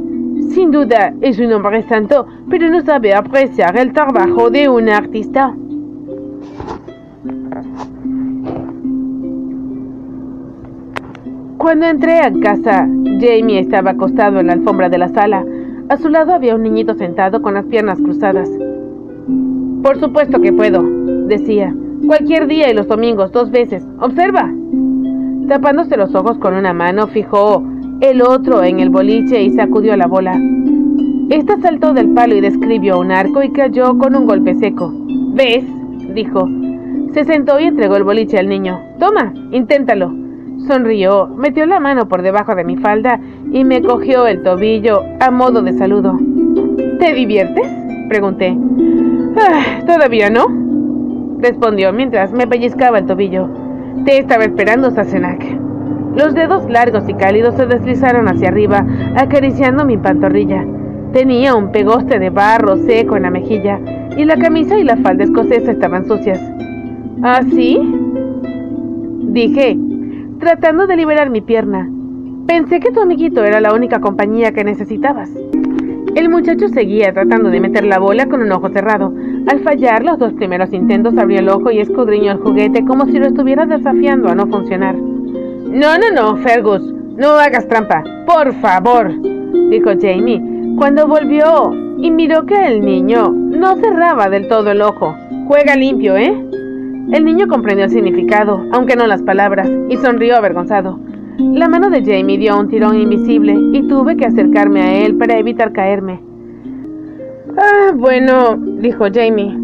Sin duda es un hombre santo, pero no sabe apreciar el trabajo de un artista. Cuando entré a casa, Jamie estaba acostado en la alfombra de la sala. A su lado había un niñito sentado con las piernas cruzadas. Por supuesto que puedo, decía. Cualquier día y los domingos, dos veces. Observa. Tapándose los ojos con una mano, fijó el otro en el boliche y sacudió la bola. Esta saltó del palo y describió un arco y cayó con un golpe seco. ¿Ves? dijo. Se sentó y entregó el boliche al niño. Toma, inténtalo. Sonrió, metió la mano por debajo de mi falda y me cogió el tobillo a modo de saludo. ¿Te diviertes? pregunté. Ah, Todavía no, respondió mientras me pellizcaba el tobillo. Te estaba esperando, Sassenach. Los dedos largos y cálidos se deslizaron hacia arriba, acariciando mi pantorrilla. Tenía un pegoste de barro seco en la mejilla y la camisa y la falda escocesa estaban sucias. ¿Ah, sí? Dije, tratando de liberar mi pierna. Pensé que tu amiguito era la única compañía que necesitabas. El muchacho seguía tratando de meter la bola con un ojo cerrado. Al fallar los dos primeros intentos abrió el ojo y escudriñó el juguete como si lo estuviera desafiando a no funcionar. No, no, no, Fergus, no hagas trampa, por favor, dijo Jamie, cuando volvió y miró que el niño no cerraba del todo el ojo. Juega limpio, ¿eh? El niño comprendió el significado, aunque no las palabras, y sonrió avergonzado. La mano de Jamie dio un tirón invisible y tuve que acercarme a él para evitar caerme. Ah, bueno, dijo Jamie.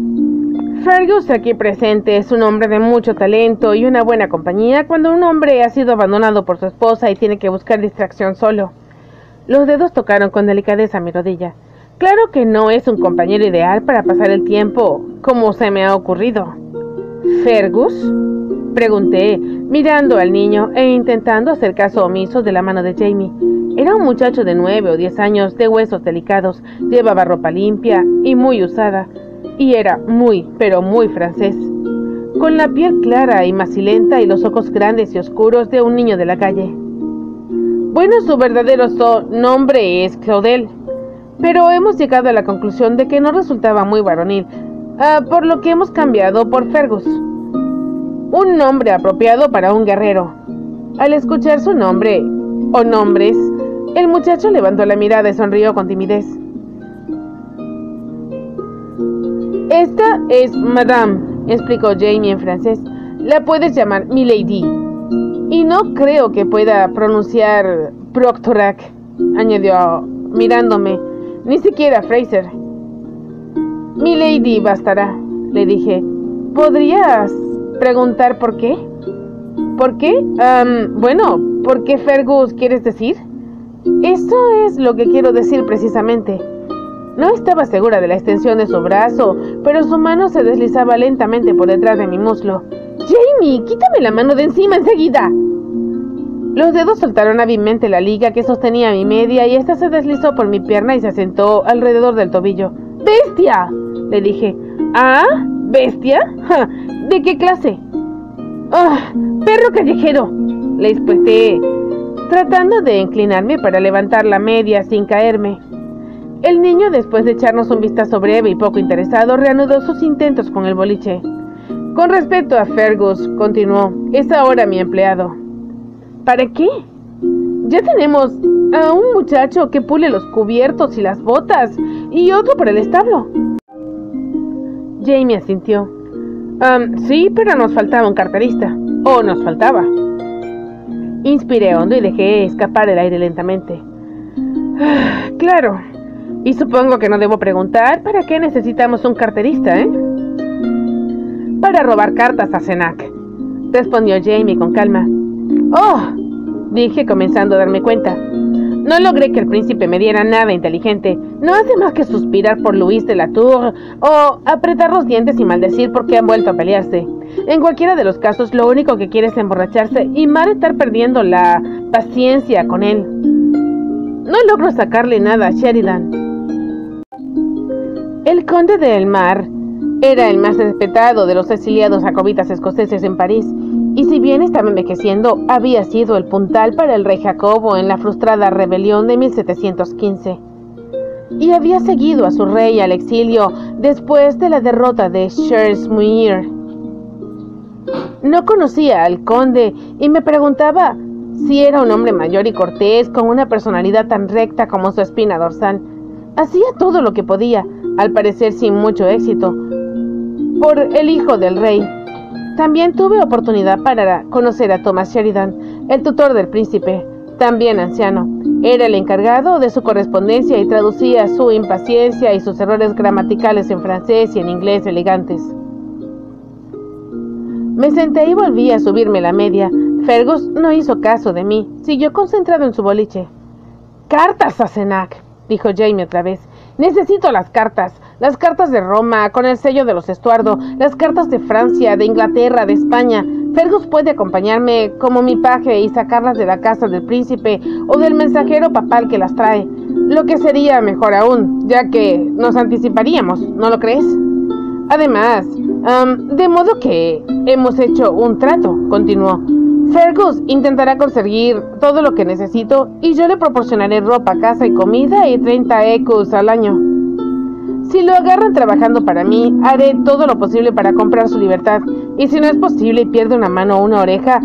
Fergus aquí presente es un hombre de mucho talento y una buena compañía cuando un hombre ha sido abandonado por su esposa y tiene que buscar distracción solo. Los dedos tocaron con delicadeza mi rodilla. Claro que no es un compañero ideal para pasar el tiempo como se me ha ocurrido. ¿Fergus? Pregunté, mirando al niño e intentando hacer caso omiso de la mano de Jamie. Era un muchacho de nueve o diez años, de huesos delicados, llevaba ropa limpia y muy usada, y era muy, pero muy francés, con la piel clara y macilenta y los ojos grandes y oscuros de un niño de la calle. Bueno, su verdadero nombre es Claudel, pero hemos llegado a la conclusión de que no resultaba muy varonil, ah, por lo que hemos cambiado por Fergus. Un nombre apropiado para un guerrero. Al escuchar su nombre, o nombres, el muchacho levantó la mirada y sonrió con timidez. Esta es Madame, explicó Jamie en francés. La puedes llamar Milady. Y no creo que pueda pronunciar Proctorac, añadió mirándome. Ni siquiera Fraser. Milady bastará, le dije. ¿Podrías preguntar por qué? ¿Por qué? bueno, ¿por qué Fergus quieres decir? Eso es lo que quiero decir precisamente. No estaba segura de la extensión de su brazo, pero su mano se deslizaba lentamente por detrás de mi muslo. Jamie, quítame la mano de encima enseguida. Los dedos soltaron hábilmente la liga que sostenía mi media y ésta se deslizó por mi pierna y se asentó alrededor del tobillo. ¡Bestia! le dije. ¿Ah? ¿Bestia? ¿De qué clase? ¡Ah! ¡Perro callejero! le espeté, tratando de inclinarme para levantar la media sin caerme. El niño, después de echarnos un vistazo breve y poco interesado, reanudó sus intentos con el boliche. Con respecto a Fergus, continuó, es ahora mi empleado. ¿Para qué? Ya tenemos a un muchacho que pule los cubiertos y las botas y otro para el establo. Jamie asintió. sí, pero nos faltaba un carterista. O nos faltaba. Inspiré hondo y dejé escapar el aire lentamente. claro, y supongo que no debo preguntar para qué necesitamos un carterista, ¿eh? Para robar cartas a Senac, respondió Jamie con calma. Oh, dije comenzando a darme cuenta. No logré que el príncipe me diera nada inteligente. No hace más que suspirar por Luis de la Tour o apretar los dientes y maldecir porque han vuelto a pelearse. En cualquiera de los casos, lo único que quiere es emborracharse y mal estar perdiendo la paciencia con él. No logro sacarle nada a Sheridan. El conde del Mar era el más respetado de los exiliados jacobitas escoceses en París, y si bien estaba envejeciendo, había sido el puntal para el rey Jacobo en la frustrada rebelión de 1715. Y había seguido a su rey al exilio después de la derrota de Sherwood. No conocía al conde y me preguntaba si era un hombre mayor y cortés con una personalidad tan recta como su espina dorsal. Hacía todo lo que podía, al parecer sin mucho éxito, por el hijo del rey. También tuve oportunidad para conocer a Thomas Sheridan, el tutor del príncipe, también anciano, Era el encargado de su correspondencia y traducía su impaciencia y sus errores gramaticales en francés y en inglés elegantes. Me senté y volví a subirme la media. Fergus no hizo caso de mí. Siguió concentrado en su boliche. Cartas a Senac, dijo Jamie otra vez. Necesito las cartas. Las cartas de Roma, con el sello de los Estuardo. Las cartas de Francia, de Inglaterra, de España. Fergus puede acompañarme como mi paje y sacarlas de la casa del príncipe o del mensajero papal que las trae. Lo que sería mejor aún, ya que nos anticiparíamos, ¿no lo crees? Además, de modo que hemos hecho un trato, continuó. Fergus intentará conseguir todo lo que necesito y yo le proporcionaré ropa, casa y comida y 30 ecus al año. Si lo agarran trabajando para mí, haré todo lo posible para comprar su libertad. Y si no es posible y pierde una mano o una oreja,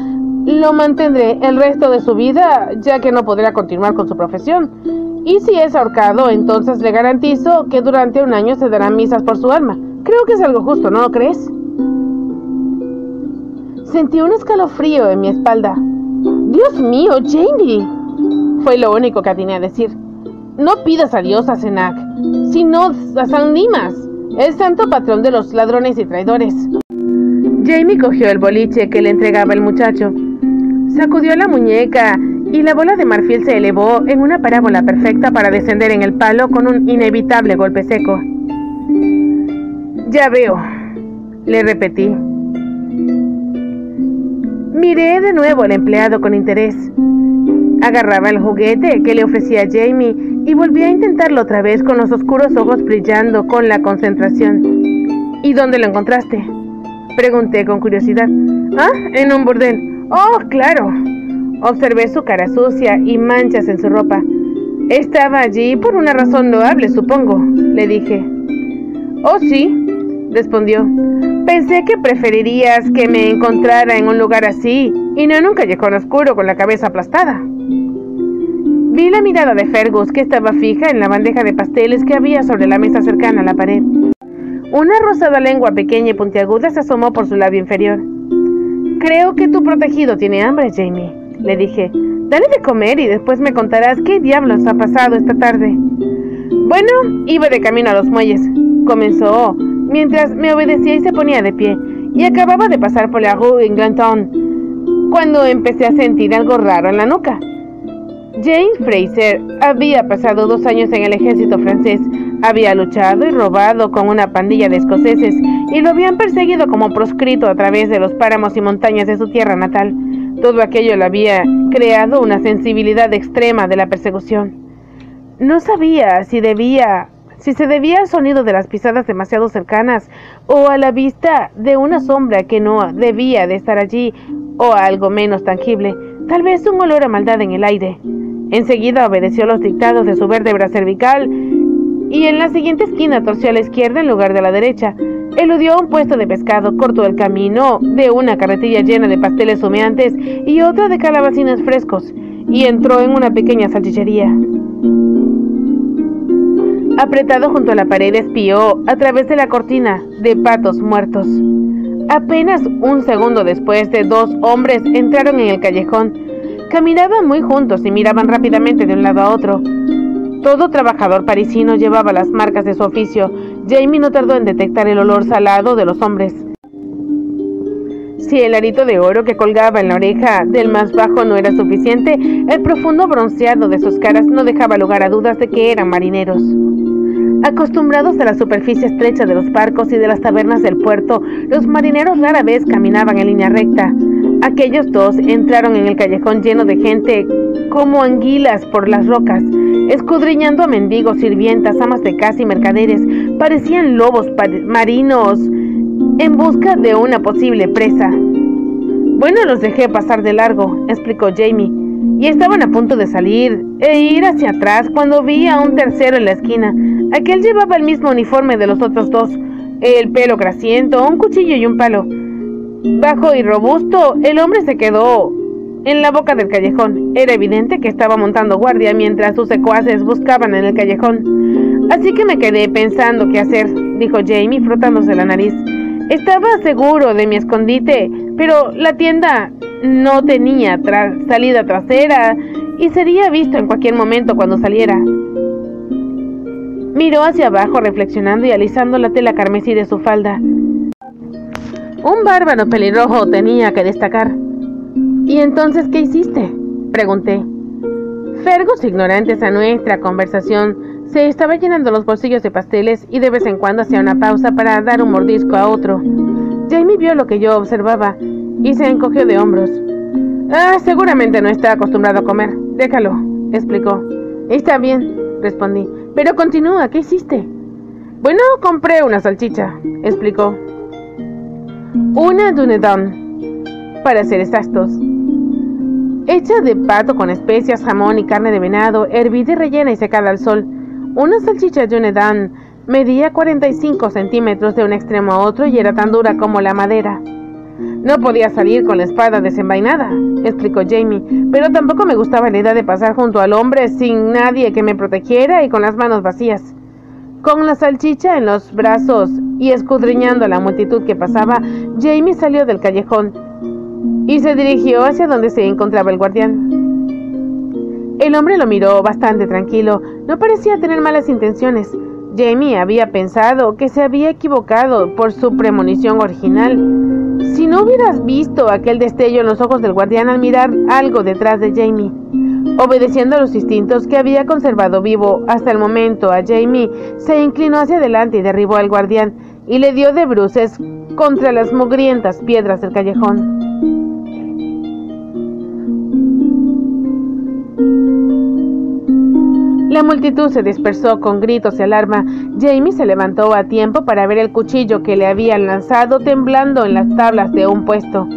lo mantendré el resto de su vida, ya que no podrá continuar con su profesión. Y si es ahorcado, entonces le garantizo que durante un año se darán misas por su alma. Creo que es algo justo, ¿no lo crees? Sentí un escalofrío en mi espalda. Dios mío, Jamie. Fue lo único que atiné a decir. No pidas a Dios a sino a San Dimas, el santo patrón de los ladrones y traidores. Jamie cogió el boliche que le entregaba el muchacho. Sacudió la muñeca y la bola de marfil se elevó en una parábola perfecta para descender en el palo con un inevitable golpe seco. Ya veo, le repetí. Miré de nuevo al empleado con interés. Agarraba el juguete que le ofrecía Jamie y volví a intentarlo otra vez con los oscuros ojos brillando con la concentración. ¿Y dónde lo encontraste? Pregunté con curiosidad. Ah, en un burdel. Oh, claro. Observé su cara sucia y manchas en su ropa. Estaba allí por una razón loable, supongo, le dije. Oh, sí, respondió. Pensé que preferirías que me encontrara en un lugar así y no en un callejón oscuro con la cabeza aplastada. Vi la mirada de Fergus que estaba fija en la bandeja de pasteles que había sobre la mesa cercana a la pared. Una rosada lengua pequeña y puntiaguda se asomó por su labio inferior. Creo que tu protegido tiene hambre, Jamie, le dije. Dale de comer y después me contarás qué diablos ha pasado esta tarde. Bueno, iba de camino a los muelles. Comenzó mientras me obedecía y se ponía de pie, y acababa de pasar por la rue Englanton, cuando empecé a sentir algo raro en la nuca. James Fraser había pasado dos años en el ejército francés, había luchado y robado con una pandilla de escoceses y lo habían perseguido como proscrito a través de los páramos y montañas de su tierra natal. Todo aquello le había creado una sensibilidad extrema de la persecución. No sabía si debía si se debía al sonido de las pisadas demasiado cercanas, o a la vista de una sombra que no debía de estar allí, o a algo menos tangible, tal vez un olor a maldad en el aire. Enseguida obedeció los dictados de su vértebra cervical y en la siguiente esquina torció a la izquierda en lugar de a la derecha. Eludió un puesto de pescado, cortó el camino de una carretilla llena de pasteles humeantes y otra de calabacines frescos, y entró en una pequeña salchichería. Apretado junto a la pared espió a través de la cortina de patos muertos. Apenas un segundo después de dos hombres entraron en el callejón. Caminaban muy juntos y miraban rápidamente de un lado a otro. Todo trabajador parisino llevaba las marcas de su oficio. Jamie no tardó en detectar el olor salado de los hombres. Si el arito de oro que colgaba en la oreja del más bajo no era suficiente, el profundo bronceado de sus caras no dejaba lugar a dudas de que eran marineros. Acostumbrados a la superficie estrecha de los barcos y de las tabernas del puerto, los marineros rara vez caminaban en línea recta. Aquellos dos entraron en el callejón lleno de gente como anguilas por las rocas, escudriñando a mendigos, sirvientas, amas de casa y mercaderes. Parecían lobos marinos en busca de una posible presa. Bueno, los dejé pasar de largo, explicó Jamie, y estaban a punto de salir e ir hacia atrás cuando vi a un tercero en la esquina. Aquel llevaba el mismo uniforme de los otros dos, el pelo grasiento, un cuchillo y un palo. Bajo y robusto, el hombre se quedó en la boca del callejón. Era evidente que estaba montando guardia mientras sus secuaces buscaban en el callejón. Así que me quedé pensando qué hacer, dijo Jamie frotándose la nariz. Estaba seguro de mi escondite, pero la tienda no tenía salida trasera y sería visto en cualquier momento cuando saliera. Miró hacia abajo reflexionando y alisando la tela carmesí de su falda. Un bárbaro pelirrojo tenía que destacar. ¿Y entonces qué hiciste? Pregunté. Fergus, ignorantes a nuestra conversación, se estaba llenando los bolsillos de pasteles y de vez en cuando hacía una pausa para dar un mordisco a otro. Jamie vio lo que yo observaba y se encogió de hombros. Ah, seguramente no está acostumbrado a comer. Déjalo, explicó. Está bien, respondí. Pero continúa, ¿qué hiciste? Bueno, compré una salchicha, explicó. Una Dunedin, para ser exactos. Hecha de pato con especias, jamón y carne de venado, hervida y rellena y secada al sol. Una salchicha Dunedin medía 45 centímetros de un extremo a otro y era tan dura como la madera. No podía salir con la espada desenvainada, explicó Jamie, pero tampoco me gustaba la idea de pasar junto al hombre sin nadie que me protegiera y con las manos vacías. Con la salchicha en los brazos y escudriñando a la multitud que pasaba, Jamie salió del callejón y se dirigió hacia donde se encontraba el guardián. El hombre lo miró bastante tranquilo, no parecía tener malas intenciones. Jamie había pensado que se había equivocado por su premonición original. No hubieras visto aquel destello en los ojos del guardián al mirar algo detrás de Jamie, obedeciendo a los instintos que había conservado vivo hasta el momento a Jamie, se inclinó hacia adelante y derribó al guardián y le dio de bruces contra las mugrientas piedras del callejón. La multitud se dispersó con gritos y alarma. Jamie se levantó a tiempo para ver el cuchillo que le habían lanzado temblando en las tablas de un puesto.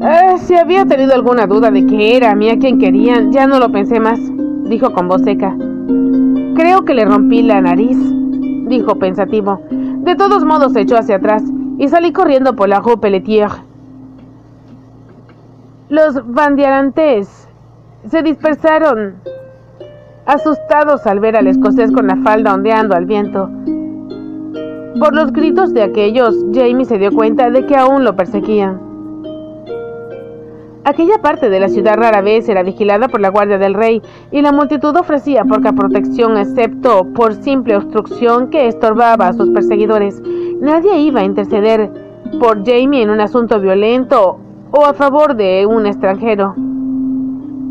Ah, si había tenido alguna duda de que era a mí a quien querían, ya no lo pensé más, dijo con voz seca. Creo que le rompí la nariz, dijo pensativo. De todos modos se echó hacia atrás y salí corriendo por la rue Pelletier. Los banderantes se dispersaron asustados al ver al escocés con la falda ondeando al viento. Por los gritos de aquellos, Jamie se dio cuenta de que aún lo perseguían. Aquella parte de la ciudad rara vez era vigilada por la Guardia del Rey y la multitud ofrecía poca protección excepto por simple obstrucción que estorbaba a sus perseguidores. Nadie iba a interceder por Jamie en un asunto violento o a favor de un extranjero.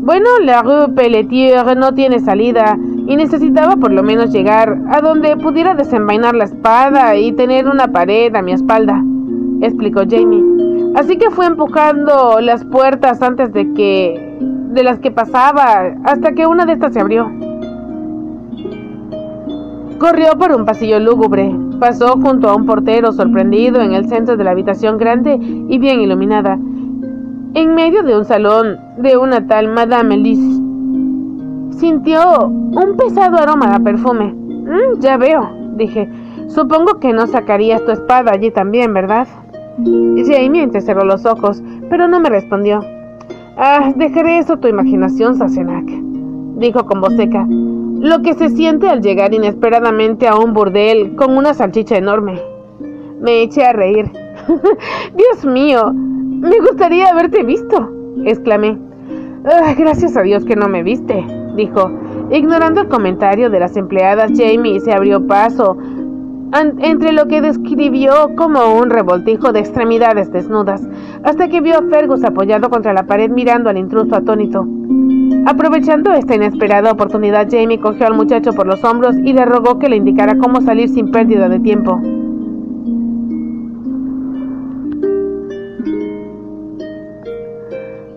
Bueno, la rue Pelletier no tiene salida y necesitaba por lo menos llegar a donde pudiera desenvainar la espada y tener una pared a mi espalda, explicó Jamie. Así que fue empujando las puertas antes de que de las que pasaba hasta que una de estas se abrió. Corrió por un pasillo lúgubre, pasó junto a un portero sorprendido en el centro de la habitación grande y bien iluminada en medio de un salón de una tal Madame Elise. Sintió un pesado aroma a perfume. Mm, ya veo, dije. Supongo que no sacarías tu espada allí también, ¿verdad? Jamie cerró los ojos, pero no me respondió. Ah, dejaré eso a tu imaginación, Sassenach, dijo con voz seca. Lo que se siente al llegar inesperadamente a un burdel con una salchicha enorme. Me eché a reír. Dios mío, me gustaría haberte visto, exclamé. gracias a Dios que no me viste, dijo. Ignorando el comentario de las empleadas, Jamie se abrió paso entre lo que describió como un revoltijo de extremidades desnudas, hasta que vio a Fergus apoyado contra la pared mirando al intruso atónito. Aprovechando esta inesperada oportunidad, Jamie cogió al muchacho por los hombros y le rogó que le indicara cómo salir sin pérdida de tiempo.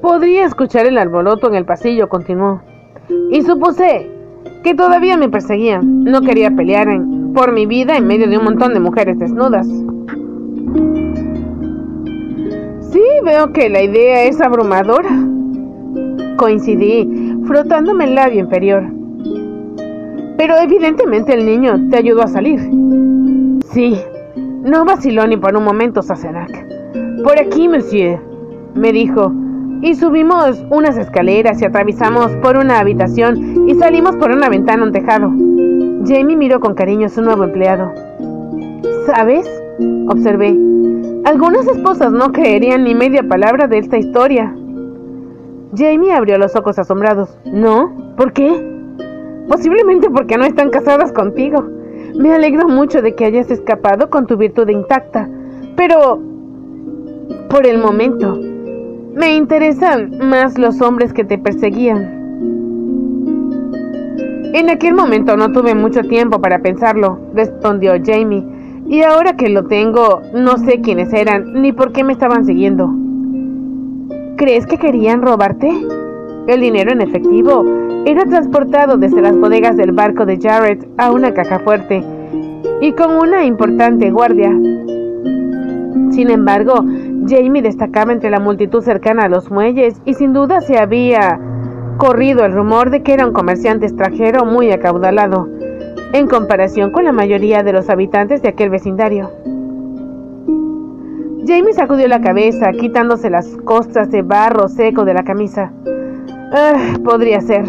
Podría escuchar el alboroto en el pasillo, continuó. Y supuse que todavía me perseguían. No quería pelear por mi vida en medio de un montón de mujeres desnudas. Sí, veo que la idea es abrumadora. Coincidí, frotándome el labio inferior. Pero evidentemente el niño te ayudó a salir. Sí, no vaciló ni por un momento, Sassenach. Por aquí, monsieur, me dijo, y subimos unas escaleras y atravesamos por una habitación y salimos por una ventana un tejado. Jamie miró con cariño a su nuevo empleado. ¿Sabes? observé. Algunas esposas no creerían ni media palabra de esta historia. Jamie abrió los ojos asombrados. ¿No? ¿Por qué? Posiblemente porque no están casadas contigo. Me alegro mucho de que hayas escapado con tu virtud intacta, pero por el momento me interesan más los hombres que te perseguían. En aquel momento no tuve mucho tiempo para pensarlo, respondió Jamie, y ahora que lo tengo, no sé quiénes eran ni por qué me estaban siguiendo. ¿Crees que querían robarte? El dinero en efectivo era transportado desde las bodegas del barco de Jarrett a una caja fuerte y con una importante guardia. Sin embargo, Jamie destacaba entre la multitud cercana a los muelles y sin duda se había corrido el rumor de que era un comerciante extranjero muy acaudalado, en comparación con la mayoría de los habitantes de aquel vecindario. Jamie sacudió la cabeza, quitándose las costras de barro seco de la camisa. Ah, podría ser.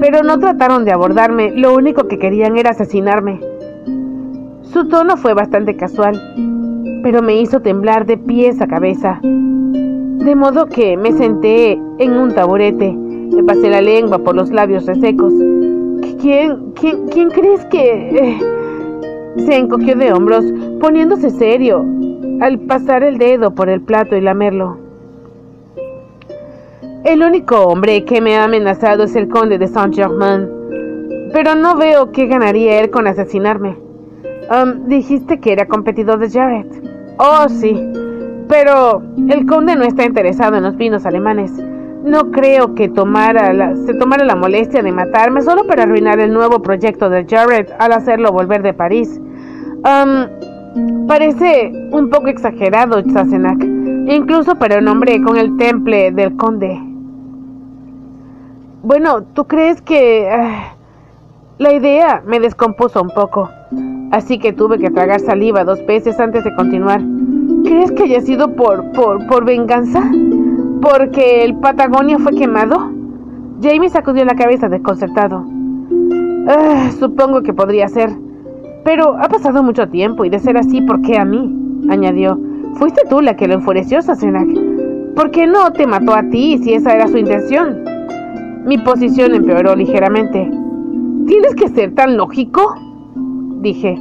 Pero no trataron de abordarme, lo único que querían era asesinarme. Su tono fue bastante casual, pero me hizo temblar de pies a cabeza. De modo que me senté en un taburete, me pasé la lengua por los labios resecos. ¿Quién, quién, quién crees que...? Eh? Se encogió de hombros, poniéndose serio, al pasar el dedo por el plato y lamerlo. El único hombre que me ha amenazado es el conde de Saint-Germain, pero no veo qué ganaría él con asesinarme. Um, dijiste que era competidor de Jared. Oh, sí, pero el conde no está interesado en los vinos alemanes. No creo que tomara se tomara la molestia de matarme solo para arruinar el nuevo proyecto de Jared al hacerlo volver de París. Um, parece un poco exagerado, Sassenach, incluso para un hombre con el temple del conde. Bueno, ¿tú crees que... Ah, la idea me descompuso un poco, así que tuve que tragar saliva dos veces antes de continuar. ¿Crees que haya sido por, por, por venganza? ¿Porque el Patagonia fue quemado? Jamie sacudió la cabeza desconcertado. Ah, supongo que podría ser. Pero ha pasado mucho tiempo y de ser así, ¿por qué a mí? añadió. Fuiste tú la que lo enfureció, Sassenach. ¿Por qué no te mató a ti si esa era su intención? Mi posición empeoró ligeramente. ¿Tienes que ser tan lógico? Dije.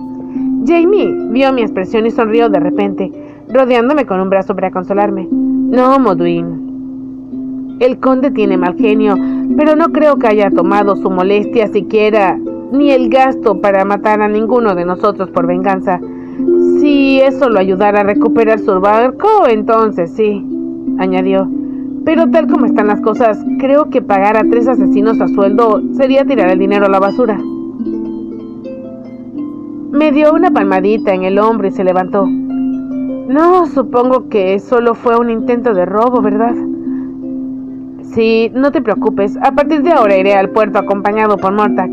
Jamie vio mi expresión y sonrió de repente, rodeándome con un brazo para consolarme. No, Modwin. El conde tiene mal genio, pero no creo que haya tomado su molestia siquiera, ni el gasto para matar a ninguno de nosotros por venganza. Si eso lo ayudara a recuperar su barco, entonces sí, añadió. Pero tal como están las cosas, creo que pagar a tres asesinos a sueldo sería tirar el dinero a la basura. Me dio una palmadita en el hombro y se levantó. No, supongo que solo fue un intento de robo, ¿verdad? Sí, no te preocupes. A partir de ahora iré al puerto acompañado por Mortak.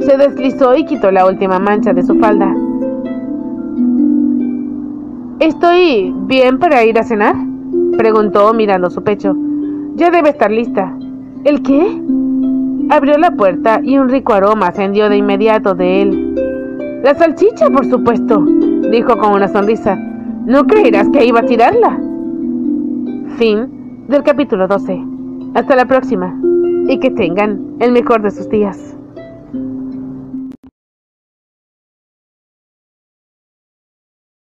Se deslizó y quitó la última mancha de su falda. ¿Estoy bien para ir a cenar? Preguntó mirando su pecho. Ya debe estar lista. ¿El qué? Abrió la puerta y un rico aroma ascendió de inmediato de él. La salchicha, por supuesto, dijo con una sonrisa. No creerás que iba a tirarla. Fin del capítulo 12. Hasta la próxima y que tengan el mejor de sus días.